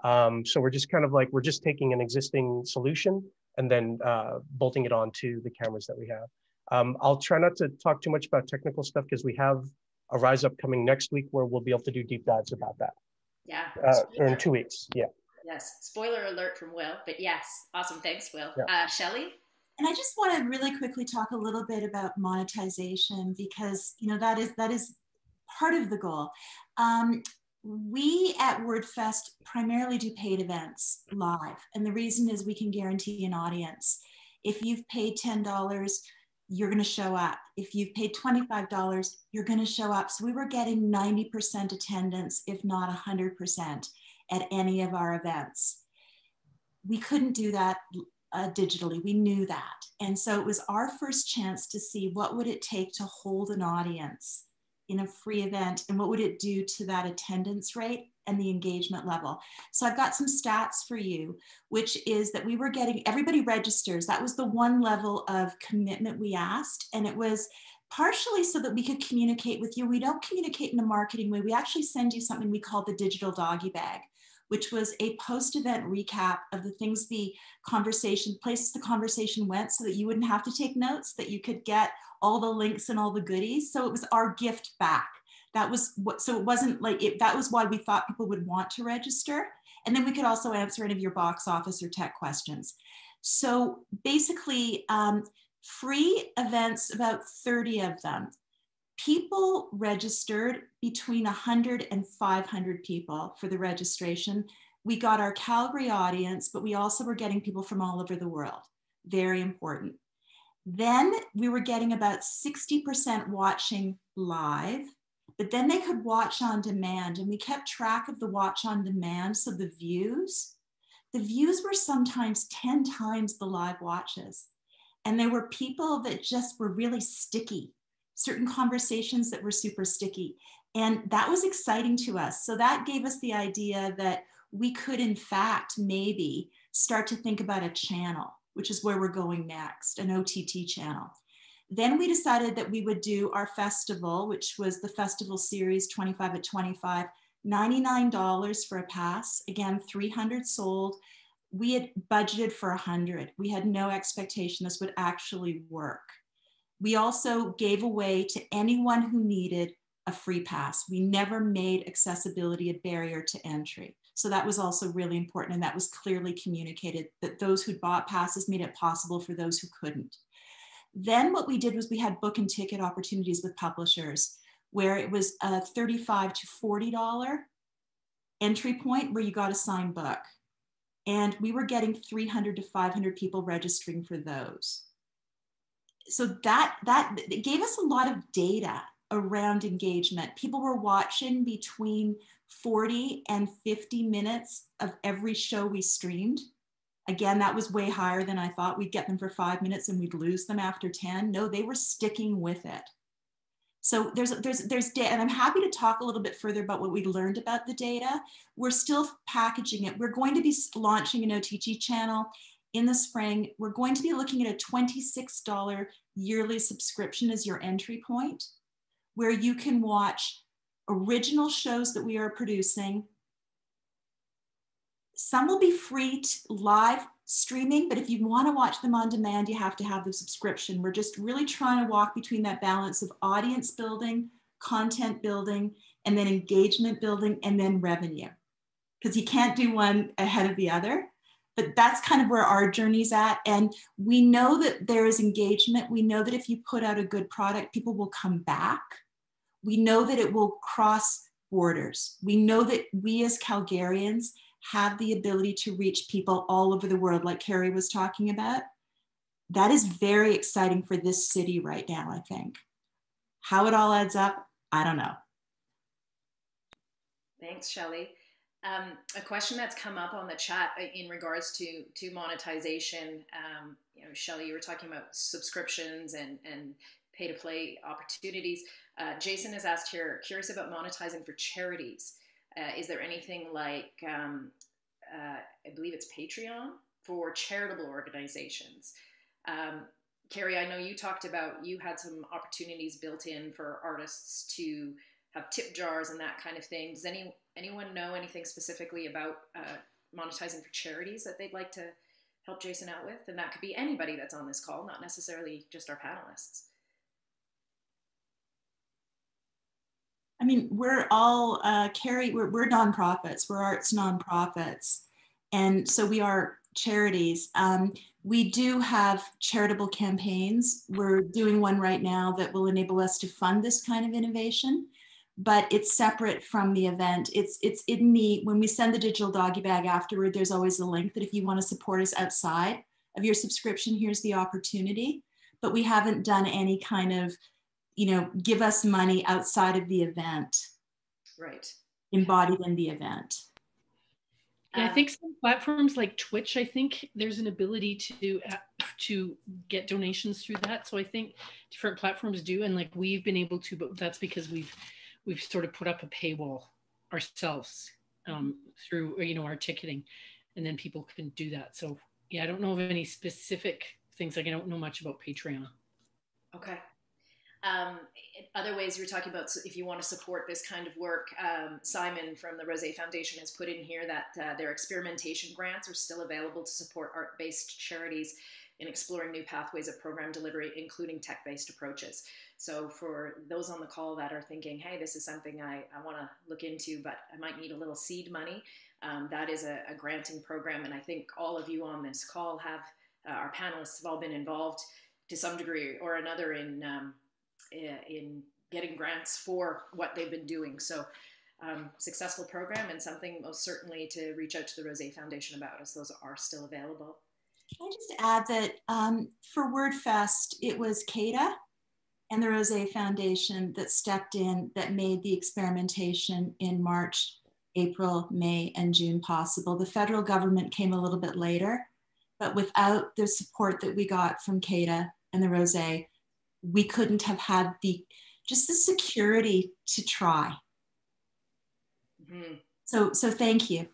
Um, so we're just kind of like, we're just taking an existing solution and then uh, bolting it onto the cameras that we have. Um, I'll try not to talk too much about technical stuff because we have a Rise Up coming next week where we'll be able to do deep dives about that. Yeah. Uh, or in two weeks. Yeah. Yes. Spoiler alert from Wil, but yes. Awesome. Thanks, Wil. Yeah. Uh, Shelley? And I just want to really quickly talk a little bit about monetization because you know that is that is part of the goal. Um, we at WordFest primarily do paid events live. And the reason is we can guarantee an audience. If you've paid $10, you're going to show up. If you've paid $25, you're going to show up. So we were getting 90% attendance, if not 100%, at any of our events. We couldn't do that uh, digitally. We knew that. And so it was our first chance to see what would it take to hold an audience in a free event and what would it do to that attendance rate and the engagement level. So I've got some stats for you, which is that we were getting everybody registers. That was the one level of commitment we asked. And it was partially so that we could communicate with you. We don't communicate in a marketing way. We actually send you something we call the digital doggy bag which was a post event recap of the things the conversation, places the conversation went, so that you wouldn't have to take notes, that you could get all the links and all the goodies. So it was our gift back. That was what, so it wasn't like it, that was why we thought people would want to register. And then we could also answer any of your box office or tech questions. So basically, um, free events, about 30 of them people registered between 100 and 500 people for the registration. We got our Calgary audience, but we also were getting people from all over the world. Very important. Then we were getting about 60% watching live, but then they could watch on demand. And we kept track of the watch on demand. So the views, the views were sometimes 10 times the live watches. And there were people that just were really sticky certain conversations that were super sticky. And that was exciting to us. So that gave us the idea that we could, in fact, maybe start to think about a channel, which is where we're going next, an OTT channel. Then we decided that we would do our festival, which was the festival series 25 at 25, $99 for a pass. Again, 300 sold. We had budgeted for 100. We had no expectation this would actually work. We also gave away to anyone who needed a free pass. We never made accessibility a barrier to entry. So that was also really important. And that was clearly communicated that those who bought passes made it possible for those who couldn't. Then what we did was we had book and ticket opportunities with publishers where it was a 35 to $40 entry point where you got a signed book. And we were getting 300 to 500 people registering for those. So that, that gave us a lot of data around engagement. People were watching between 40 and 50 minutes of every show we streamed. Again, that was way higher than I thought. We'd get them for five minutes and we'd lose them after 10. No, they were sticking with it. So there's there's there's data, and I'm happy to talk a little bit further about what we learned about the data. We're still packaging it. We're going to be launching an OTT channel in the spring. We're going to be looking at a $26 yearly subscription as your entry point, where you can watch original shows that we are producing. Some will be free live streaming, but if you want to watch them on demand, you have to have the subscription. We're just really trying to walk between that balance of audience building, content building, and then engagement building, and then revenue. Because you can't do one ahead of the other. But that's kind of where our journey's at. And we know that there is engagement. We know that if you put out a good product, people will come back. We know that it will cross borders. We know that we as Calgarians have the ability to reach people all over the world, like Kerry was talking about. That is very exciting for this city right now, I think. How it all adds up, I don't know. Thanks, Shelley. Um, a question that's come up on the chat uh, in regards to to monetization. Um, you know, Shelley, you were talking about subscriptions and and pay to play opportunities. Uh, Jason has asked here, curious about monetizing for charities. Uh, is there anything like, um, uh, I believe it's Patreon for charitable organizations? Um, Kerry, I know you talked about you had some opportunities built in for artists to have tip jars and that kind of thing. Does any anyone know anything specifically about uh, monetizing for charities that they'd like to help Jason out with? And that could be anybody that's on this call, not necessarily just our panelists. I mean, we're all uh, kerry, we're, we're nonprofits, we're arts nonprofits. And so we are charities. Um, we do have charitable campaigns. We're doing one right now that will enable us to fund this kind of innovation, but it's separate from the event. It's it's in the when we send the digital doggy bag afterward. There's always a link that if you want to support us outside of your subscription, here's the opportunity. But we haven't done any kind of you know, give us money outside of the event. Right. Embodied in the event. Yeah, I think some platforms like Twitch, I think there's an ability to uh, to get donations through that. So I think different platforms do, and like we've been able to, but that's because we've we've sort of put up a paywall ourselves um, through you know our ticketing, and then people can do that. So yeah, I don't know of any specific things. Like I don't know much about Patreon. Okay. Um, other ways you're talking about if you want to support this kind of work, um, Simon from the Rozsa Foundation has put in here that uh, their experimentation grants are still available to support art based charities in exploring new pathways of program delivery, including tech based approaches. So, for those on the call that are thinking, hey, this is something I, I want to look into, but I might need a little seed money, um, that is a, a, granting program. And I think all of you on this call have, uh, our panelists have all been involved to some degree or another in um, in getting grants for what they've been doing. So, um, successful program and something most certainly to reach out to the Rozsa Foundation about, as those are still available. Can I just add that um, for WordFest, it was CADA and the Rozsa Foundation that stepped in that made the experimentation in March, April, May, and June possible. The federal government came a little bit later, but without the support that we got from CADA and the Rozsa, we couldn't have had the just the security to try. Mm-hmm. So, so thank you.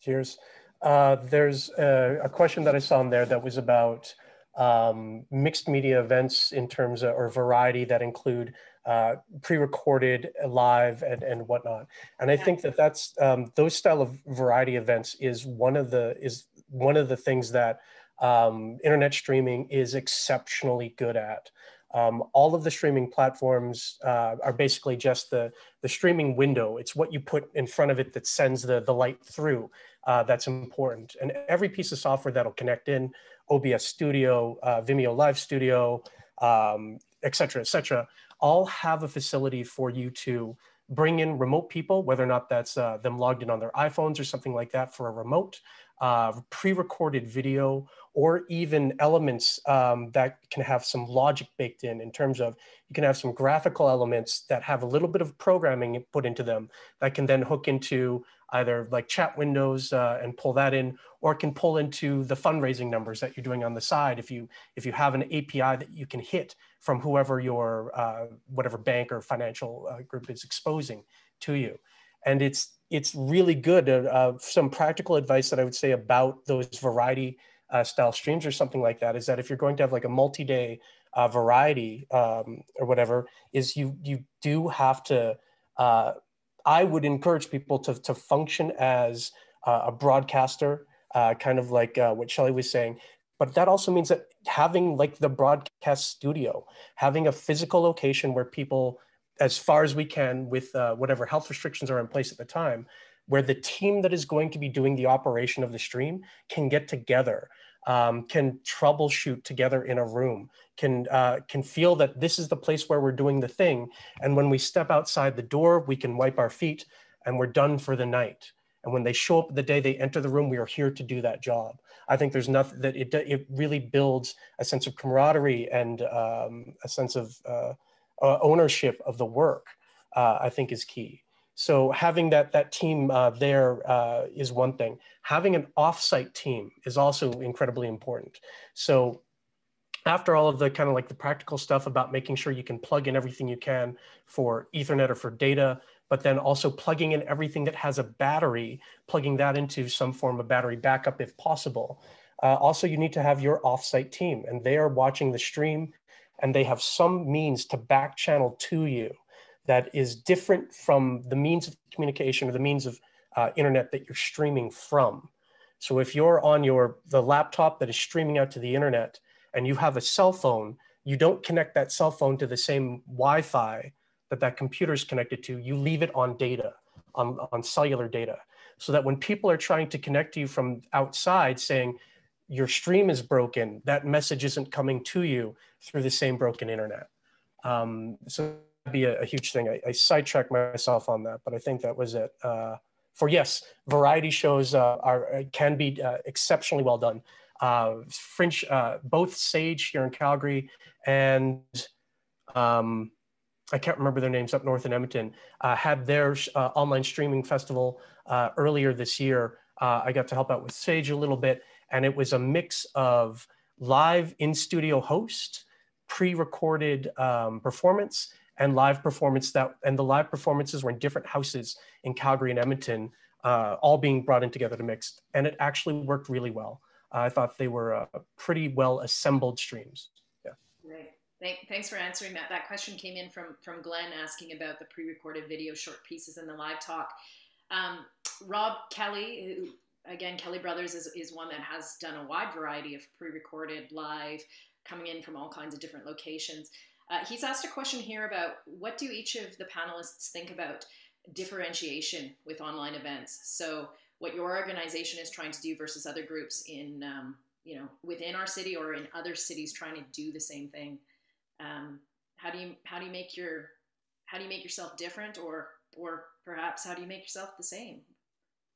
Cheers. Uh, there's a, a, question that I saw in there that was about um, mixed media events in terms of, or variety that include uh, pre-recorded, live, and, and whatnot. And I yeah. think that that's um, those style of variety events is one of the is one of the things that um, internet streaming is exceptionally good at. Um, all of the streaming platforms uh, are basically just the, the streaming window. It's what you put in front of it that sends the, the light through uh, that's important. And every piece of software that'll connect in, OBS Studio, uh, Vimeo Live Studio, um, et cetera, et cetera, all have a facility for you to bring in remote people, whether or not that's uh, them logged in on their iPhones or something like that for a remote, uh, pre-recorded video, or even elements um, that can have some logic baked in, in terms of you can have some graphical elements that have a little bit of programming put into them that can then hook into either like chat windows uh, and pull that in, or it can pull into the fundraising numbers that you're doing on the side. If you if you have an API that you can hit from whoever your uh, whatever bank or financial uh, group is exposing to you, and it's it's really good. Uh, uh, some practical advice that I would say about those variety uh, style streams or something like that is that if you're going to have like a multi-day variety um, or whatever, is you you do have to. Uh, I would encourage people to to function as uh, a broadcaster, uh, kind of like uh, what Shelley was saying. But that also means that having like the broadcast studio, having a physical location where people, as far as we can, with whatever health restrictions are in place at the time, where the team that is going to be doing the operation of the stream can get together, um, can troubleshoot together in a room, can uh, can feel that this is the place where we're doing the thing, and when we step outside the door, we can wipe our feet, and we're done for the night. And when they show up the day they enter the room, we are here to do that job. I think there's nothing that it it really builds a sense of camaraderie and um, a sense of uh, uh, ownership of the work. Uh, I think is key. So having that that team uh, there uh, is one thing. Having an offsite team is also incredibly important. So after all of the kind of like the practical stuff about making sure you can plug in everything you can for Ethernet or for data, but then also plugging in everything that has a battery, plugging that into some form of battery backup if possible. Uh, also, you need to have your offsite team, and they are watching the stream, and they have some means to back channel to you that is different from the means of communication or the means of uh, internet that you're streaming from. So if you're on your the laptop that is streaming out to the internet and you have a cell phone, you don't connect that cell phone to the same Wi-Fi that that computer is connected to. You leave it on data, on, on cellular data, so that when people are trying to connect to you from outside saying your stream is broken, that message isn't coming to you through the same broken internet. Um, so be a, a huge thing. I, I, sidetracked myself on that, but I think that was it. Uh, for yes, variety shows uh, are uh, can be uh, exceptionally well done. Uh, Fringe, uh, both Sage here in Calgary and um, I can't remember their names up north in Edmonton had their online streaming festival earlier this year. I got to help out with Sage a little bit, and it was a mix of live in studio host, pre-recorded um, performance and live performance that and the live performances were in different houses in Calgary and Edmonton, uh, all being brought in together to mix, and it actually worked really well. Uh, I thought they were uh, pretty well assembled streams. Yeah. Right. Thank, thanks for answering that. That question came in from from Glenn asking about the pre-recorded video short pieces and the live talk. Um, Rob Kelly, who, again, Kelly Brothers is, is one that has done a wide variety of pre-recorded live, coming in from all kinds of different locations. Uh, he's asked a question here about what do each of the panelists think about differentiation with online events? So, what your organization is trying to do versus other groups in, um, you know, within our city or in other cities trying to do the same thing. Um, how do you how do you make your how do you make yourself different, or or perhaps how do you make yourself the same?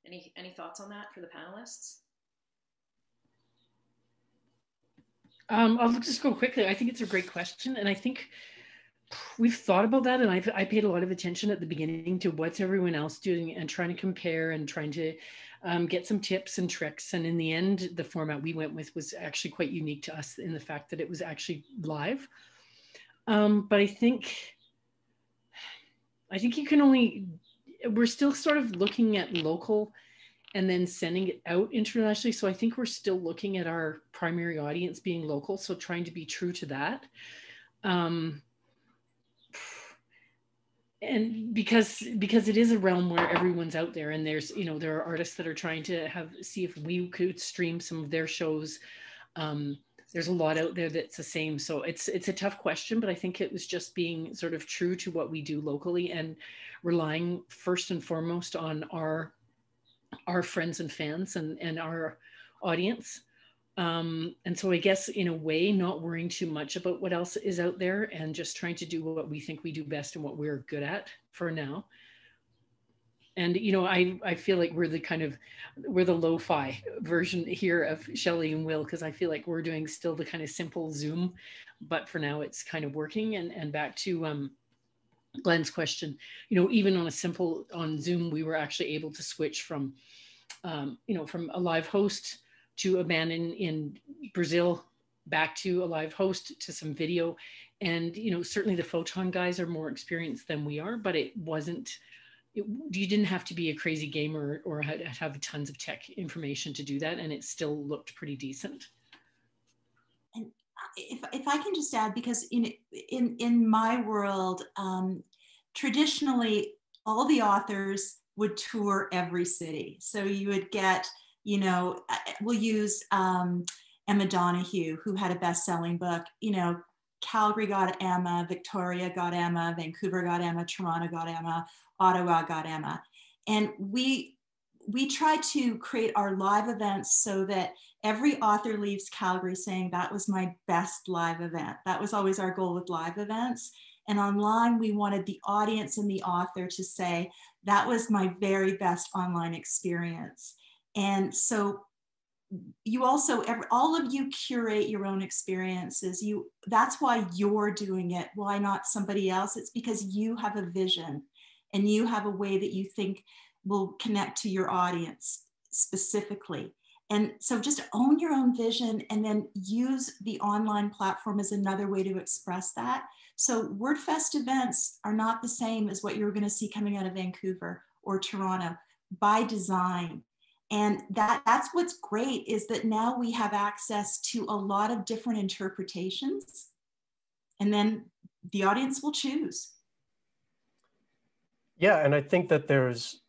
Any any thoughts on that for the panelists? Um, I'll just go quickly. I think it's a great question, and I think we've thought about that, and I've I paid a lot of attention at the beginning to what's everyone else doing, and trying to compare and trying to um, get some tips and tricks. And in the end, the format we went with was actually quite unique to us in the fact that it was actually live. Um, but I think I think you can only we're still sort of looking at local and then sending it out internationally. So I think we're still looking at our primary audience being local. So trying to be true to that. Um, and because because it is a realm where everyone's out there and there's you know there are artists that are trying to have see if we could stream some of their shows Um, there's a lot out there that's the same. So it's it's a tough question, but I think it was just being sort of true to what we do locally and relying first and foremost on our our friends and fans and and our audience. Um, and so I guess in a way, not worrying too much about what else is out there and just trying to do what we think we do best and what we're good at for now and you know i i feel like we're the kind of we're the lo-fi version here of shelley and wil because i feel like we're doing still the kind of simple zoom but for now it's kind of working and and back to um glenn's question you know even on a simple on zoom we were actually able to switch from um, you know from a live host to a man in in brazil back to a live host to some video and you know certainly the photon guys are more experienced than we are but it wasn't it, you didn't have to be a crazy gamer or have tons of tech information to do that, and it still looked pretty decent. If, if I can just add, because in in in my world, um, traditionally all the authors would tour every city, so you would get, you know, we'll use um, Emma Donoghue, who had a best-selling book, you know. Calgary got Emma, Victoria got Emma, Vancouver got Emma, Toronto got Emma, Ottawa got Emma. And we we try to create our live events so that every author leaves Calgary saying that was my best live event. That was always our goal with live events. And online, we wanted the audience and the author to say, that was my very best online experience. And so you also all of you curate your own experiences you that's why you're doing it why not somebody else it's because you have a vision and you have a way that you think will connect to your audience specifically. And so just own your own vision and then use the online platform as another way to express that. So WordFest events are not the same as what you're going to see coming out of Vancouver or Toronto by design. And that, that's what's great is that now we have access to a lot of different interpretations. And then the audience will choose. Yeah, and I think that there's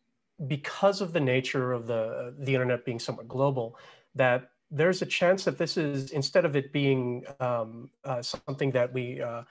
because of the nature of the the internet being somewhat global, that there's a chance that this is instead of it being um, uh, something that we uh,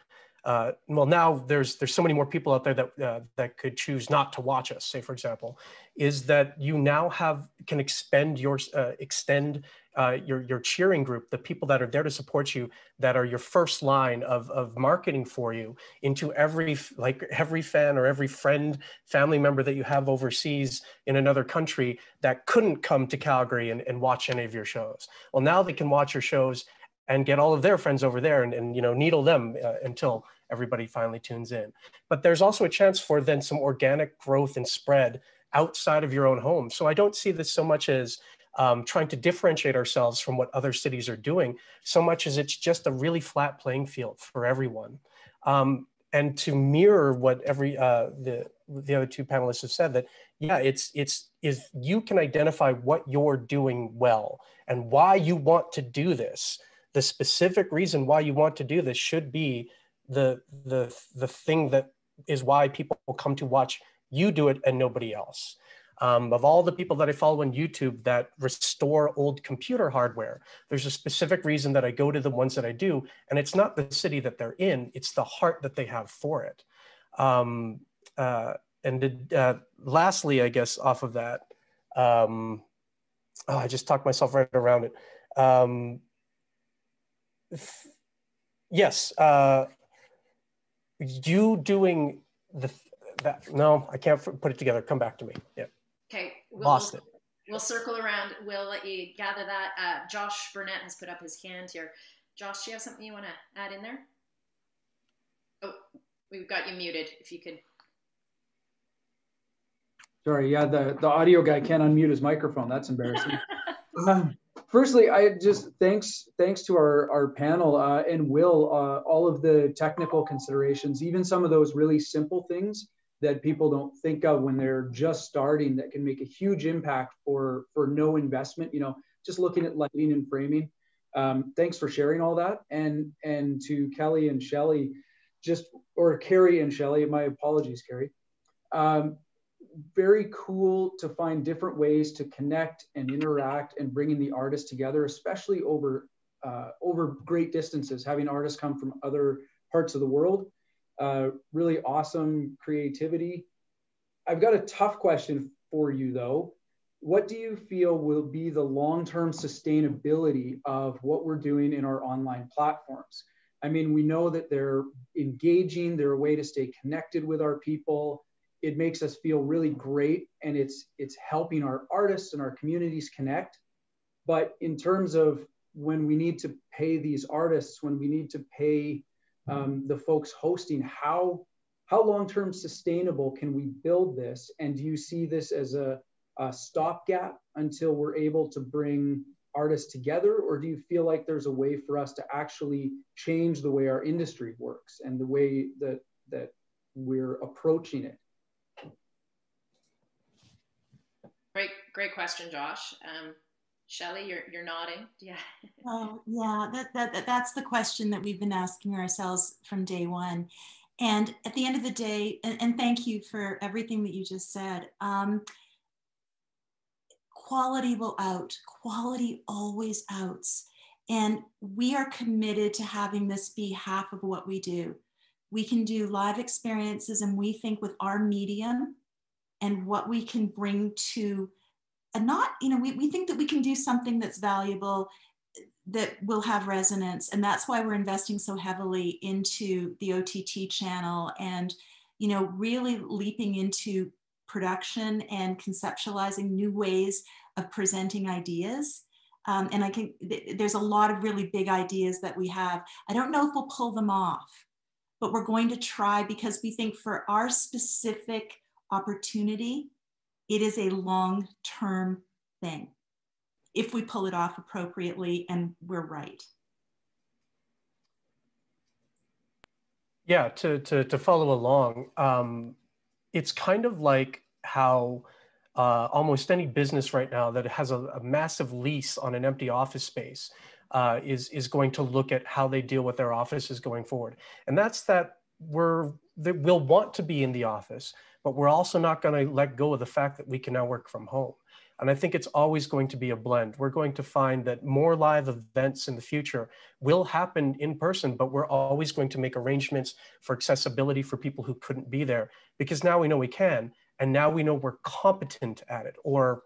uh, well now there's there's so many more people out there that uh, that could choose not to watch us say for example is that you now have can expend your uh, extend uh, your, your cheering group, the people that are there to support you, that are your first line of, of marketing for you into every, like every fan or every friend, family member that you have overseas in another country that couldn't come to Calgary and, and watch any of your shows. Well, now they can watch your shows and get all of their friends over there and, and you know, needle them uh, until everybody finally tunes in. But there's also a chance for then some organic growth and spread outside of your own home. So I don't see this so much as um, trying to differentiate ourselves from what other cities are doing so much as it's just a really flat playing field for everyone. Um, and to mirror what every uh, the the other two panelists have said that yeah it's it's is you can identify what you're doing well and why you want to do this the specific reason why you want to do this should be the the the thing that is why people will come to watch you do it and nobody else um, of all the people that I follow on YouTube that restore old computer hardware, there's a specific reason that I go to the ones that I do. And it's not the city that they're in, it's the heart that they have for it. Um, uh, and uh, lastly, I guess off of that, um, oh, I just talked myself right around it. Um, yes, uh, you doing the that no, I can't put it together. Come back to me. Yeah. Okay, we'll, lost it. We'll circle around. We'll let you gather that. Uh, Josh Burnett has put up his hand here. Josh, do you have something you want to add in there? Oh, we've got you muted. If you could. Sorry, yeah, the, the audio guy can't unmute his microphone. That's embarrassing. um, firstly, I just thanks thanks to our our panel uh, and Wil, uh, all of the technical considerations, even some of those really simple things that people don't think of when they're just starting that can make a huge impact for for no investment you know just looking at lighting and framing. Um, thanks for sharing all that. And and to kelly and shelley just or kerry and shelley my apologies kerry. Um, very cool to find different ways to connect and interact and bringing the artists together especially over uh, over great distances, having artists come from other parts of the world. Uh, really awesome creativity. I've got a tough question for you though. What do you feel will be the long term sustainability of what we're doing in our online platforms? I mean, we know that they're engaging, they're a way to stay connected with our people. It makes us feel really great and it's it's helping our artists and our communities connect. But in terms of when we need to pay these artists, when we need to pay um, the folks hosting, how how long-term sustainable can we build this? And do you see this as a, a stopgap until we're able to bring artists together, or do you feel like there's a way for us to actually change the way our industry works and the way that that we're approaching it? Great, great question, Josh. Um, Shelley, you're you're nodding. Yeah. Oh yeah, that, that, that that's the question that we've been asking ourselves from day one. And at the end of the day, and, and thank you for everything that you just said. Um, quality will out. Quality always outs. And we are committed to having this be half of what we do. We can do live experiences, and we think with our medium and what we can bring to and not you know we, we think that we can do something that's valuable that will have resonance. And that's why we're investing so heavily into the ott channel and you know really leaping into production and conceptualizing new ways of presenting ideas. Um, and i can there's a lot of really big ideas that we have. I don't know if we'll pull them off but we're going to try because we think for our specific opportunity it is a long term thing if we pull it off appropriately and we're right. Yeah, to, to, to follow along, um, it's kind of like how uh, almost any business right now that has a, a massive lease on an empty office space uh, is, is going to look at how they deal with their offices going forward. And that's that we're, that we'll want to be in the office, but we're also not going to let go of the fact that we can now work from home. And I think it's always going to be a blend. We're going to find that more live events in the future will happen in person, but we're always going to make arrangements for accessibility for people who couldn't be there because now we know we can. And now we know we're competent at it, or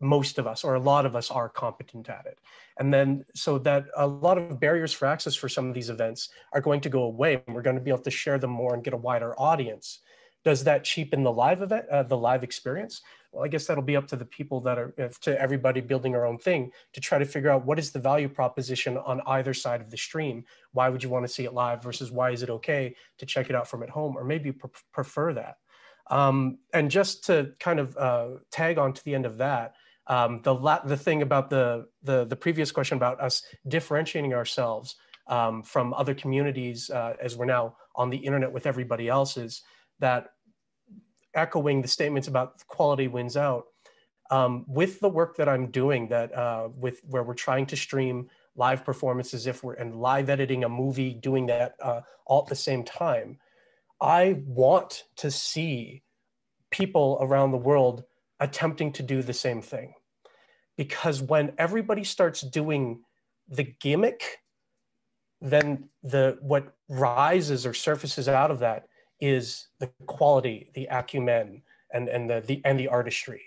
most of us, or a lot of us are competent at it. And then, so that a lot of barriers for access for some of these events are going to go away. And we're going to be able to share them more and get a wider audience. Does that cheapen the live event, uh, the live experience? Well, I guess that'll be up to the people that are, to everybody building our own thing to try to figure out what is the value proposition on either side of the stream. Why would you want to see it live versus why is it okay to check it out from at home or maybe pr prefer that? Um, and just to kind of uh, tag on to the end of that, um, the the thing about the, the the previous question about us differentiating ourselves um, from other communities uh, as we're now on the internet with everybody else is that echoing the statements about quality wins out. Um, with the work that I'm doing, that uh, with where we're trying to stream live performances, if we're and live editing a movie, doing that uh, all at the same time, I want to see people around the world attempting to do the same thing, because when everybody starts doing the gimmick, then the what rises or surfaces out of that is the quality, the acumen, and, and the, the and the artistry.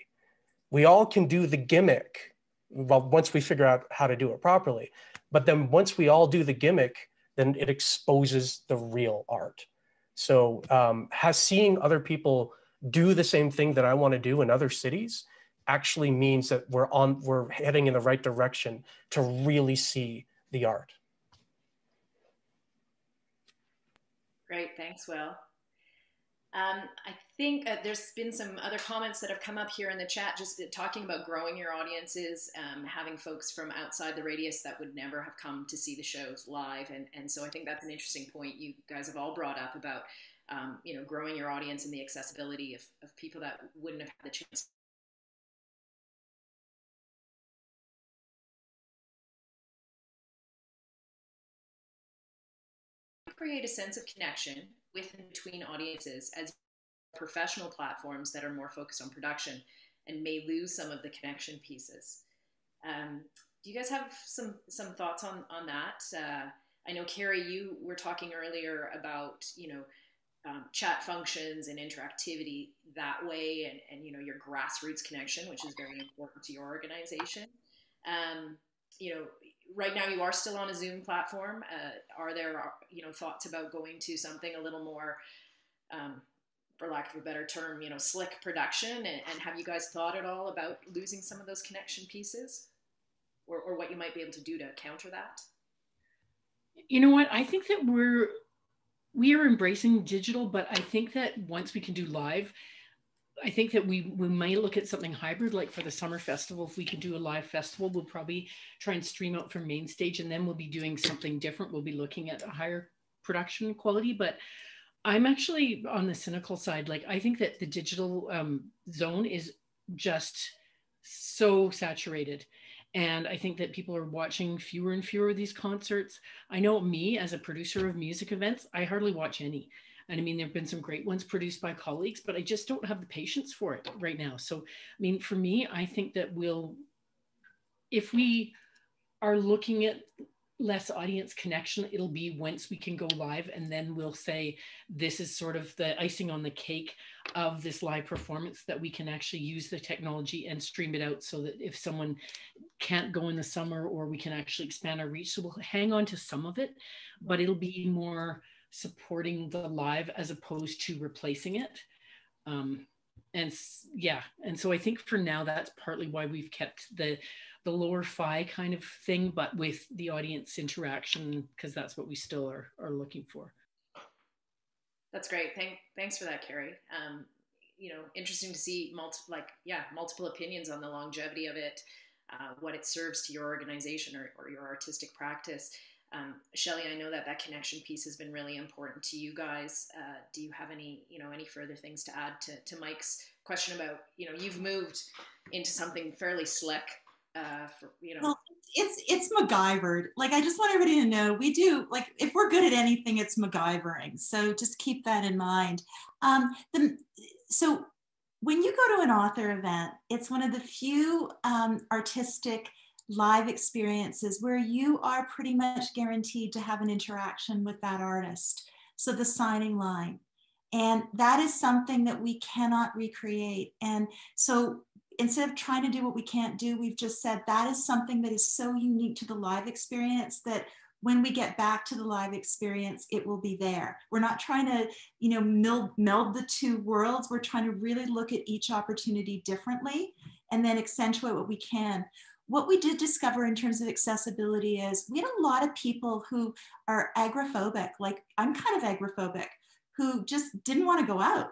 We all can do the gimmick well once we figure out how to do it properly. But then once we all do the gimmick, then it exposes the real art. So um, has seeing other people do the same thing that I want to do in other cities actually means that we're on we're heading in the right direction to really see the art. Great, thanks, Wil. Um, I think uh, there's been some other comments that have come up here in the chat, just talking about growing your audiences, um, having folks from outside the radius that would never have come to see the shows live, and and so I think that's an interesting point you guys have all brought up about um, you know growing your audience and the accessibility of, of people that wouldn't have had the chance. Create a sense of connection with and between audiences as professional platforms that are more focused on production and may lose some of the connection pieces. Um, do you guys have some some thoughts on on that? Uh, I know Kerry, you were talking earlier about you know um, chat functions and interactivity that way, and and you know your grassroots connection, which is very important to your organization. Um, you know, right now you are still on a Zoom platform. Uh, are there you know thoughts about going to something a little more um, for lack of a better term, you know, slick production? And, and, have you guys thought at all about losing some of those connection pieces, or, or what you might be able to do to counter that? You know what? I think that we're we are embracing digital, but I think that once we can do live, I think that we we might look at something hybrid, like for the summer festival. If we can do a live festival, we'll probably try and stream out from main stage, and then we'll be doing something different. We'll be looking at a higher production quality, but I'm actually on the cynical side. Like, I think that the digital um, zone is just so saturated. And I think that people are watching fewer and fewer of these concerts. I know me as a producer of music events, I hardly watch any. And I mean, there have been some great ones produced by colleagues, but I just don't have the patience for it right now. So, I mean, for me, I think that we'll, if we are looking at less audience connection it'll be once we can go live and then we'll say this is sort of the icing on the cake of this live performance that we can actually use the technology and stream it out so that if someone can't go in the summer or we can actually expand our reach so we'll hang on to some of it but it'll be more supporting the live as opposed to replacing it um, and yeah and so i think for now that's partly why we've kept the the lower fi kind of thing, but with the audience interaction, because that's what we still are, are looking for. That's great. Thank, thanks for that, Kerry. Um, you know, interesting to see multi, like, yeah, multiple opinions on the longevity of it, uh, what it serves to your organization or, or your artistic practice. Um, Shelley, I know that that connection piece has been really important to you guys. Uh, do you have any, you know, any further things to add to, to Mike's question about, you know, you've moved into something fairly slick uh, for, you know. Well, it's it's MacGyvered. Like I just want everybody to know we do like if we're good at anything, it's MacGyvering. So just keep that in mind. Um, the, so when you go to an author event, it's one of the few um, artistic live experiences where you are pretty much guaranteed to have an interaction with that artist. So the signing line. And that is something that we cannot recreate. And so instead of trying to do what we can't do, we've just said that is something that is so unique to the live experience that when we get back to the live experience, it will be there. We're not trying to, you know, meld, meld the two worlds. We're trying to really look at each opportunity differently and then accentuate what we can. What we did discover in terms of accessibility is we had a lot of people who are agoraphobic, like I'm kind of agoraphobic, who just didn't want to go out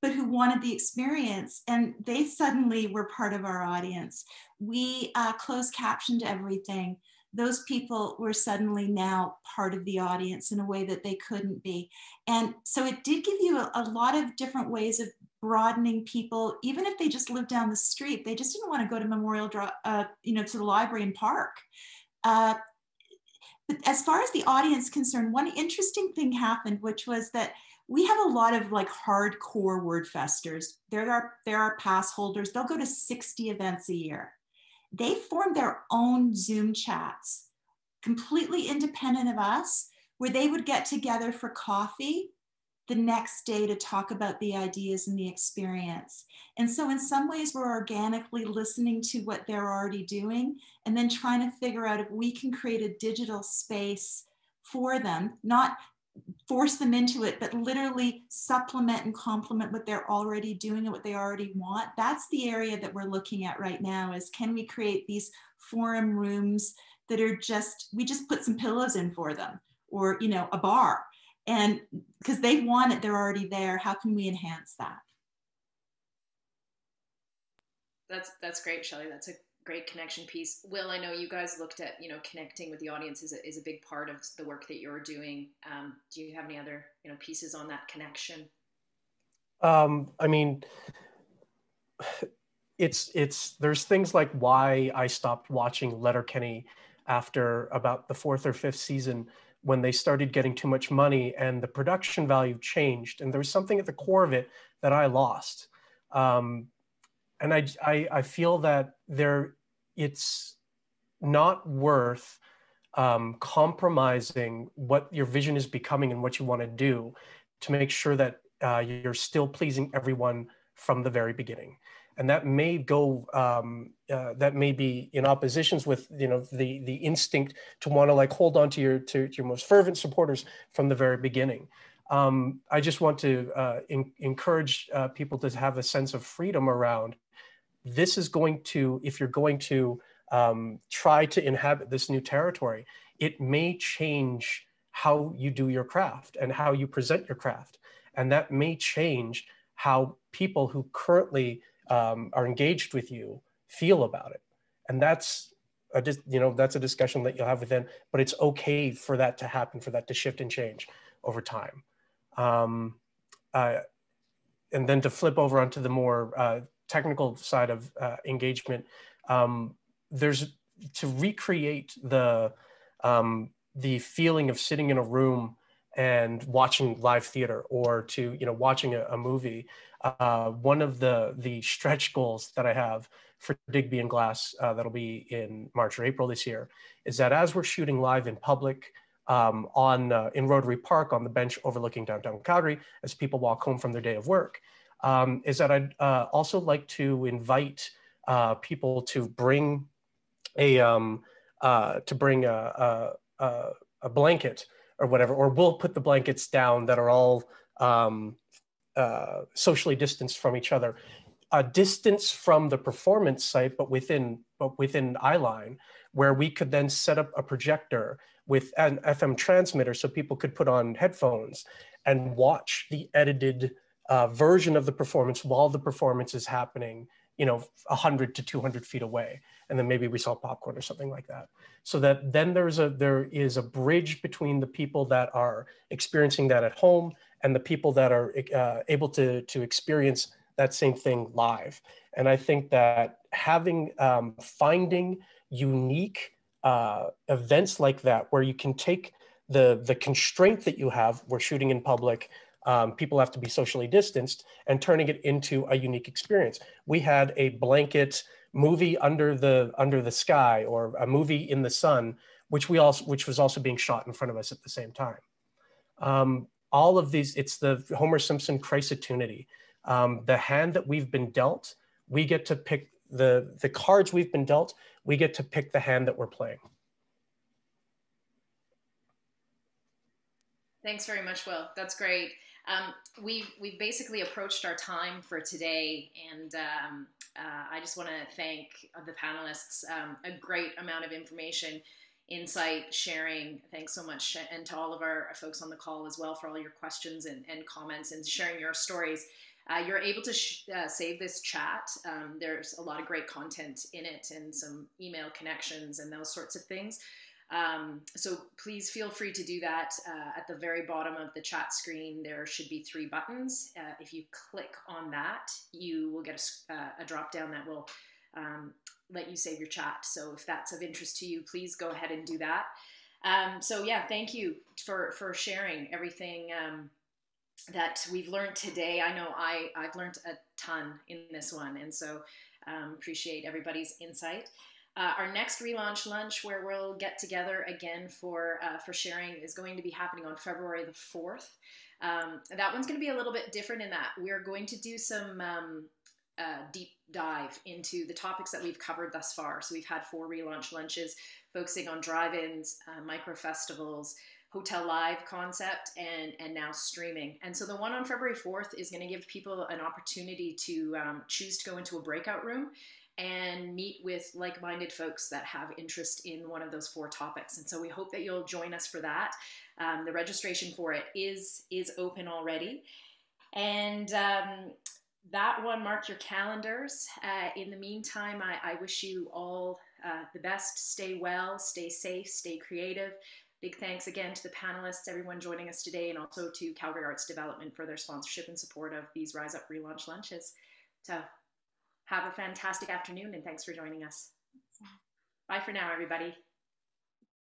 but who wanted the experience and they suddenly were part of our audience. We uh, closed captioned everything. Those people were suddenly now part of the audience in a way that they couldn't be. And so it did give you a, a lot of different ways of broadening people even if they just lived down the street they just didn't want to go to memorial uh, you know to the library and park uh, but as far as the audience concerned one interesting thing happened which was that we have a lot of like hardcore wordfesters. There are there are pass holders. They'll go to 60 events a year. They form their own Zoom chats, completely independent of us, where they would get together for coffee the next day to talk about the ideas and the experience. And so, in some ways, we're organically listening to what they're already doing and then trying to figure out if we can create a digital space for them, not force them into it, but literally supplement and complement what they're already doing and what they already want. That's the area that we're looking at right now is can we create these forum rooms that are just, we just put some pillows in for them or, you know, a bar and because they want it, they're already there. How can we enhance that? That's, that's great, Shelley. That's a great connection piece. Wil, I know you guys looked at, you know, connecting with the audience is a, is a big part of the work that you're doing. Um, do you have any other, you know, pieces on that connection? Um, I mean, it's, it's, there's things like why I stopped watching Letterkenny after about the fourth or fifth season when they started getting too much money and the production value changed. And there was something at the core of it that I lost. Um, and I, I, I feel that there it's not worth um, compromising what your vision is becoming and what you want to do to make sure that uh, you're still pleasing everyone from the very beginning and that may go um, uh, that may be in oppositions with you know the the instinct to want to like hold on to your to, to, your most fervent supporters from the very beginning. Um, i just want to uh, in, encourage uh, people to have a sense of freedom around this is going to if you're going to um, try to inhabit this new territory it may change how you do your craft and how you present your craft. And that may change how people who currently um, are engaged with you feel about it. And that's a you know that's a discussion that you'll have with them but it's okay for that to happen for that to shift and change over time. Um, uh, and then to flip over onto the more uh, technical side of uh, engagement um, there's to recreate the um, the feeling of sitting in a room and watching live theater or to you know watching a, a movie uh, one of the the stretch goals that I have for Digby and Glass uh, that'll be in March or April this year is that as we're shooting live in public um, on uh, in Rotary Park on the bench overlooking downtown Calgary as people walk home from their day of work, um, is that I'd uh, also like to invite uh, people to bring a um, uh, to bring a, a, a, blanket or whatever, or we'll put the blankets down that are all um, uh, socially distanced from each other, a distance from the performance site, but within but within eyeline, where we could then set up a projector with an FM transmitter, so people could put on headphones and watch the edited uh, version of the performance while the performance is happening, you know, 100 to 200 feet away, and then maybe we saw popcorn or something like that. So that then there's a there is a bridge between the people that are experiencing that at home and the people that are uh, able to, to experience that same thing live. And I think that having, um, finding unique uh, events like that, where you can take the, the constraint that you have, we're shooting in public, um, people have to be socially distanced, and turning it into a unique experience. We had a blanket movie under the under the sky or a movie in the sun, which we also which was also being shot in front of us at the same time. Um, all of these, it's the Homer Simpson Crisitunity. Um, the hand that we've been dealt, we get to pick the, the cards we've been dealt, we get to pick the hand that we're playing. Thanks very much, Wil. That's great. Um, we've, we've basically approached our time for today, and um, uh, I just want to thank the panelists. Um, a great amount of information insight sharing. Thanks so much. And to all of our folks on the call as well for all your questions and, and comments and sharing your stories. Uh, you're able to uh, save this chat. Um, there's a lot of great content in it and some email connections and those sorts of things. Um, so please feel free to do that. Uh, at the very bottom of the chat screen, there should be three buttons. Uh, if you click on that, you will get a, uh, a drop down that will um, let you save your chat. So if that's of interest to you, please go ahead and do that. Um, so yeah, thank you for for sharing everything um, that we've learned today. I know I I've learned a ton in this one, and so um, appreciate everybody's insight. Uh, our next relaunch lunch, where we'll get together again for uh, for sharing, is going to be happening on February the fourth. Um, that one's going to be a little bit different in that we're going to do some um, uh, deep dive into the topics that we've covered thus far. So we've had four relaunch lunches focusing on drive-ins, uh, micro festivals, hotel live concept, and and now streaming. And so the one on February fourth is going to give people an opportunity to um, choose to go into a breakout room and meet with like-minded folks that have interest in one of those four topics. And so we hope that you'll join us for that. Um, the registration for it is is open already. And um, that one, mark your calendars. Uh, in the meantime, I, I wish you all uh, the best. Stay well, stay safe, stay creative. Big thanks again to the panelists, everyone joining us today, and also to Calgary Arts Development for their sponsorship and support of these Rise Up relaunch lunches. So, have a fantastic afternoon and thanks for joining us. Bye for now, everybody.